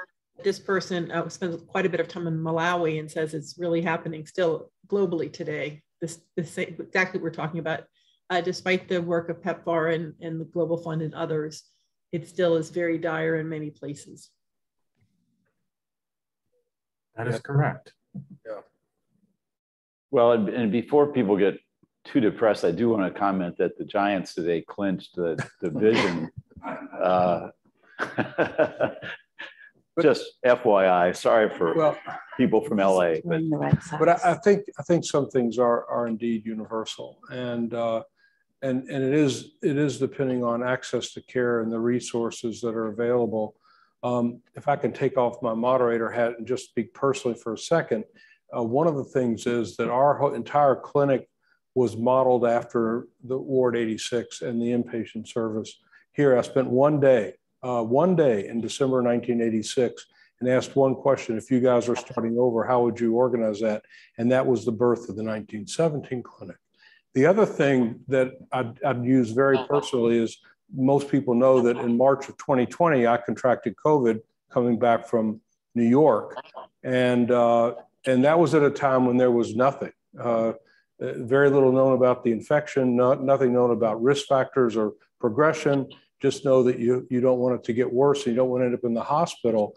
Speaker 7: this person uh, spends quite a bit of time in Malawi and says it's really happening still globally today. This, this exactly what we're talking about. Uh, despite the work of PEPFAR and, and the Global Fund and others, it still is very dire in many places.
Speaker 6: That is correct.
Speaker 1: Yeah.
Speaker 2: Well, and, and before people get too depressed, I do want to comment that the Giants today clinched the division. *laughs* uh, *laughs* just FYI, sorry for
Speaker 1: Well,
Speaker 2: people from LA, but
Speaker 3: right
Speaker 1: but I, I think I think some things are are indeed universal, and uh, and and it is it is depending on access to care and the resources that are available. Um, if I can take off my moderator hat and just speak personally for a second, uh, one of the things is that our entire clinic was modeled after the Ward 86 and the inpatient service. Here, I spent one day, uh, one day in December 1986 and asked one question if you guys are starting over, how would you organize that? And that was the birth of the 1917 clinic. The other thing that I'd, I'd use very personally is most people know that in March of 2020, I contracted COVID coming back from New York. And, uh, and that was at a time when there was nothing. Uh, very little known about the infection, not, nothing known about risk factors or progression. Just know that you, you don't want it to get worse and you don't want to end up in the hospital.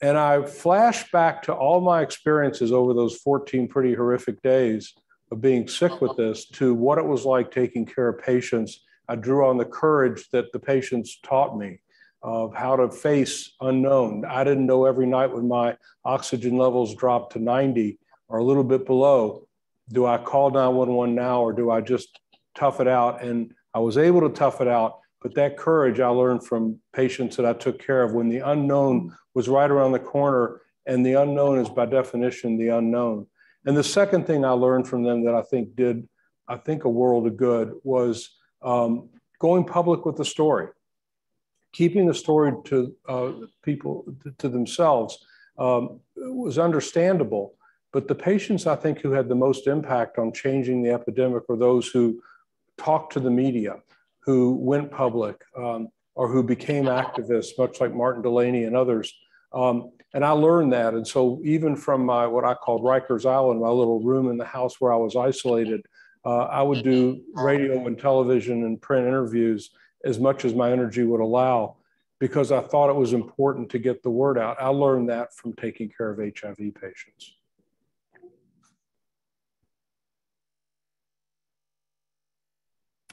Speaker 1: And I flash back to all my experiences over those 14 pretty horrific days of being sick with this to what it was like taking care of patients. I drew on the courage that the patients taught me of how to face unknown. I didn't know every night when my oxygen levels dropped to 90 or a little bit below, do I call 911 now or do I just tough it out? And I was able to tough it out. But that courage I learned from patients that I took care of when the unknown was right around the corner. And the unknown is by definition the unknown. And the second thing I learned from them that I think did, I think, a world of good was um, going public with the story, keeping the story to uh, people, to, themselves um, was understandable. But the patients I think who had the most impact on changing the epidemic were those who talked to the media, who went public, um, or who became activists, much like Martin Delaney and others. Um, and I learned that. And so even from my, what I called Rikers Island, my little room in the house where I was isolated, uh, I would do radio and television and print interviews as much as my energy would allow because I thought it was important to get the word out. I learned that from taking care of HIV patients.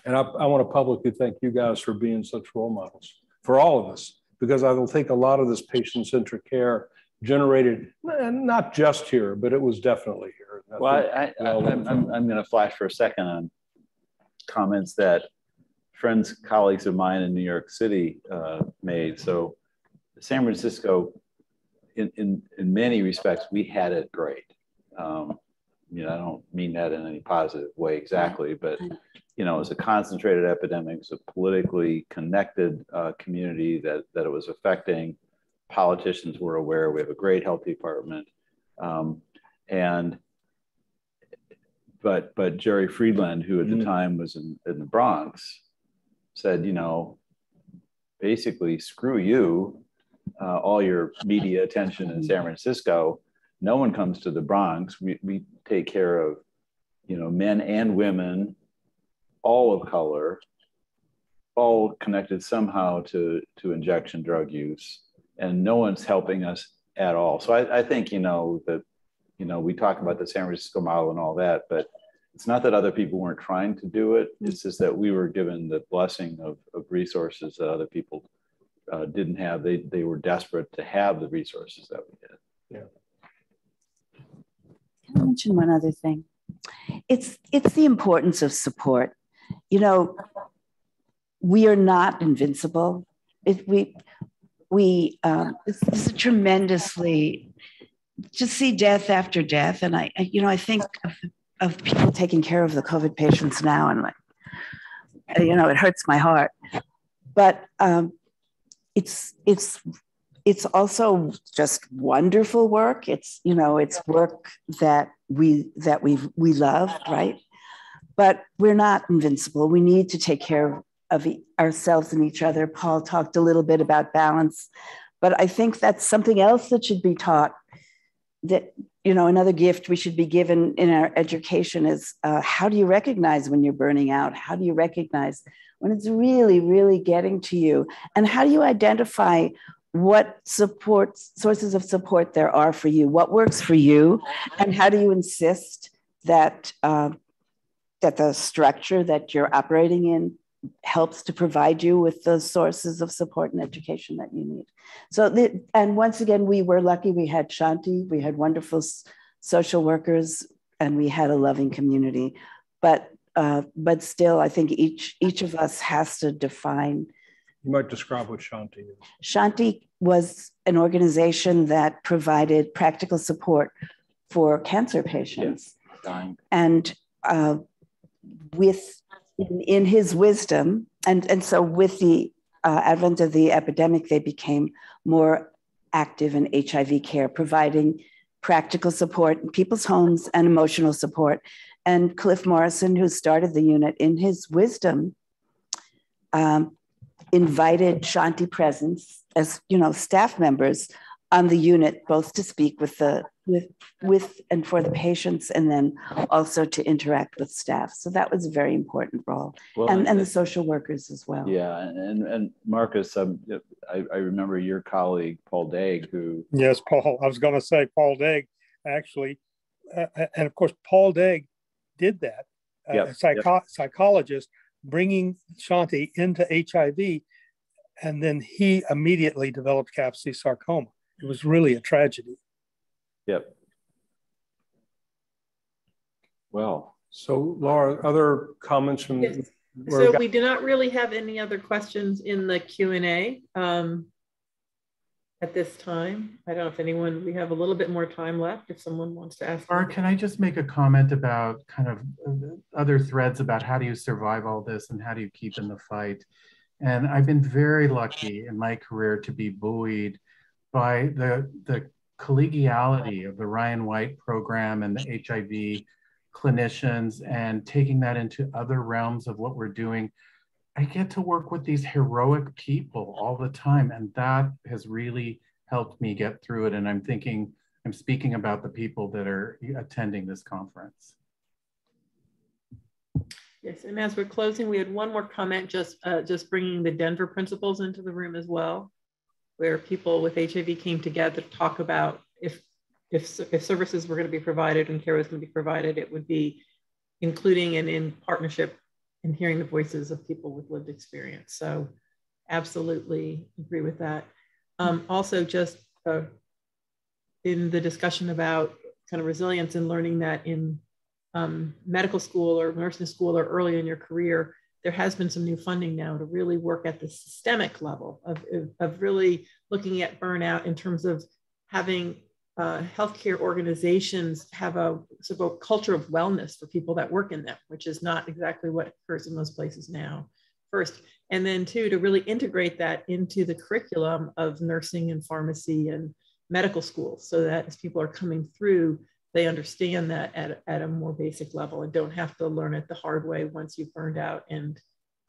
Speaker 1: And I, I want to publicly thank you guys for being such role models for all of us, because I don't think a lot of this patient centric care generated, eh, not just here, but it was definitely here.
Speaker 2: well, I, I'm, I'm, I'm going to flash for a second on comments that friends, colleagues of mine in New York City uh, made. So, San Francisco, in, in, in many respects, we had it great. Um, you know, I don't mean that in any positive way exactly, but you know, it was a concentrated epidemic, it's a politically connected uh, community that, that it was affecting. Politicians were aware. We have a great health department. Um, and, but, but Jerry Friedland, who at the mm. time was in, in the Bronx, said, you know, basically, screw you, uh, all your media attention in San Francisco. No one comes to the Bronx. We, we take care of, you know, men and women all of color, all connected somehow to, to injection drug use, and no one's helping us at all. So I, I think, you know, that, you know, we talk about the San Francisco model and all that, but it's not that other people weren't trying to do it. It's just that we were given the blessing of, of resources that other people uh, didn't have. They, they were desperate to have the resources that we did.
Speaker 1: Yeah.
Speaker 3: Can I mention one other thing? It's, it's the importance of support you know, we are not invincible. It, we, we, um, this is tremendously, to see death after death. And I, I, you know, I think of, of people taking care of the COVID patients now and like, you know, it hurts my heart. But um, it's, it's, it's also just wonderful work. It's, you know, it's work that we, that we, we love, right? but we're not invincible. We need to take care of ourselves and each other. Paul talked a little bit about balance. But I think that's something else that should be taught. That you know, another gift we should be given in our education is uh, how do you recognize when you're burning out? How do you recognize when it's really, really getting to you? And how do you identify what support sources of support there are for you? What works for you? And how do you insist that uh, that the structure that you're operating in helps to provide you with the sources of support and education that you need. So, the, and once again, we were lucky. We had Shanti, we had wonderful social workers, and we had a loving community. But uh, but still, I think each each of us has to define.
Speaker 1: You might describe what Shanti is.
Speaker 3: Shanti was an organization that provided practical support for cancer patients.
Speaker 2: Dying.
Speaker 3: And uh, with in, in, his wisdom, and, and so with the uh, advent of the epidemic, they became more active in HIV care, providing practical support in people's homes and emotional support. And Cliff Morrison, who started the unit, in his wisdom, um, invited Shanti presence as you know staff members on the unit, both to speak with the with with and for the patients, and then also to interact with staff. So that was a very important role, well, and and the social workers as well.
Speaker 2: Yeah, and and Marcus, um, I, I remember your colleague Paul Dague, who
Speaker 4: yes, Paul. I was going to say Paul Dague, actually, uh, and of course Paul Dague did that. Uh, yep, a psycho- yep. psychologist bringing Shanti into HIV, and then he immediately developed Kaposi sarcoma. It was really a tragedy.
Speaker 2: Yep. Well.
Speaker 1: So, Laura, other comments from?
Speaker 7: Yes. So we do not really have any other questions in the Q and A um, at this time. I don't know if anyone. We have a little bit more time left. If someone wants to ask.
Speaker 6: Or can I just make a comment about kind of uh, other threads about how do you survive all this and how do you keep in the fight? And I've been very lucky in my career to be buoyed by the, the collegiality of the Ryan White program and the HIV clinicians and taking that into other realms of what we're doing. I get to work with these heroic people all the time, and that has really helped me get through it. And I'm thinking, I'm speaking about the people that are attending this conference.
Speaker 7: Yes, and as we're closing, we had one more comment, just uh, just bringing the Denver principles into the room as well where people with HIV came together to talk about if, if, if services were going to be provided and care was going to be provided, it would be including and in partnership and hearing the voices of people with lived experience. So absolutely agree with that. Um, also just uh, in the discussion about kind of resilience and learning that in um, medical school or nursing school or early in your career, there has been some new funding now to really work at the systemic level of, of really looking at burnout in terms of having uh, healthcare organizations have a sort of a culture of wellness for people that work in them, which is not exactly what occurs in most places now. First, and then two, to really integrate that into the curriculum of nursing and pharmacy and medical schools, so that as people are coming through, they understand that at, at a more basic level and don't have to learn it the hard way once you've burned out and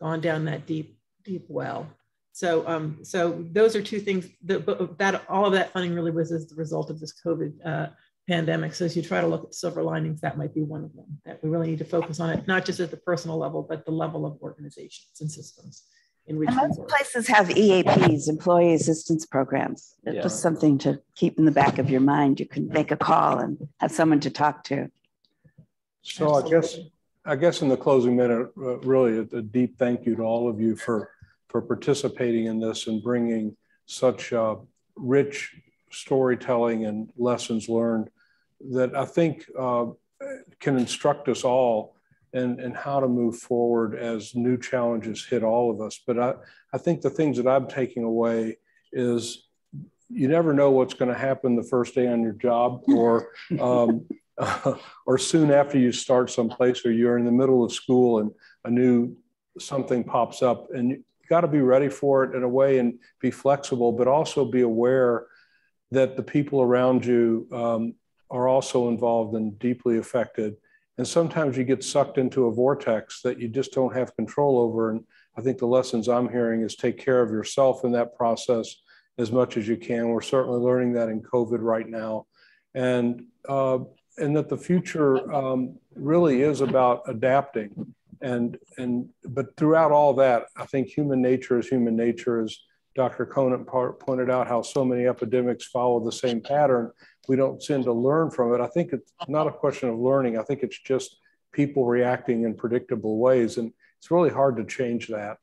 Speaker 7: gone down that deep, deep well. So, um, so those are two things that, that all of that funding really was as the result of this COVID uh, pandemic. So as you try to look at silver linings, that might be one of them that we really need to focus on it, not just at the personal level, but the level of organizations and systems in which
Speaker 3: most places have EAPs, employee assistance programs. It's yeah. just something to keep in the back of your mind. You can make a call and have someone to talk to.
Speaker 1: So Absolutely. I guess I guess in the closing minute, uh, really a, a, deep thank you to all of you for for participating in this and bringing such uh, rich storytelling and lessons learned that I think uh, can instruct us all and, and how to move forward as new challenges hit all of us. But I, I think the things that I'm taking away is you never know what's going to happen the first day on your job or *laughs* um, *laughs* or soon after you start someplace or you're in the middle of school and a new something pops up and got to be ready for it in a way and be flexible but also be aware that the people around you um, are also involved and deeply affected and sometimes you get sucked into a vortex that you just don't have control over. And I think the lessons I'm hearing is take care of yourself in that process as much as you can. We're certainly learning that in COVID right now. And, uh, and that the future um, really is about adapting. And, and, but throughout all that, I think human nature is human nature, as Dr. Conant pointed out, how so many epidemics follow the same pattern. We don't tend to learn from it. I think it's not a question of learning. I think it's just people reacting in predictable ways. And it's really hard to change that.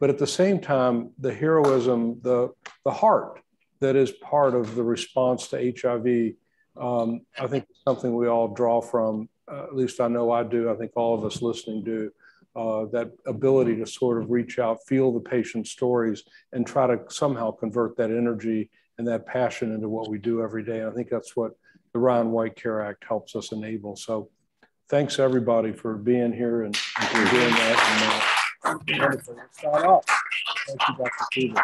Speaker 1: But at the same time, the heroism, the, the heart that is part of the response to HIV, um, I think something we all draw from. Uh, at least I know I do. I think all of us listening do. Uh, that ability to sort of reach out, feel the patient's stories, and try to somehow convert that energy and that passion into what we do every day. And I think that's what the Ryan White Care Act helps us enable. So thanks everybody for being here and, for doing that. And, uh, sign off. Thank you, Dr. Peter.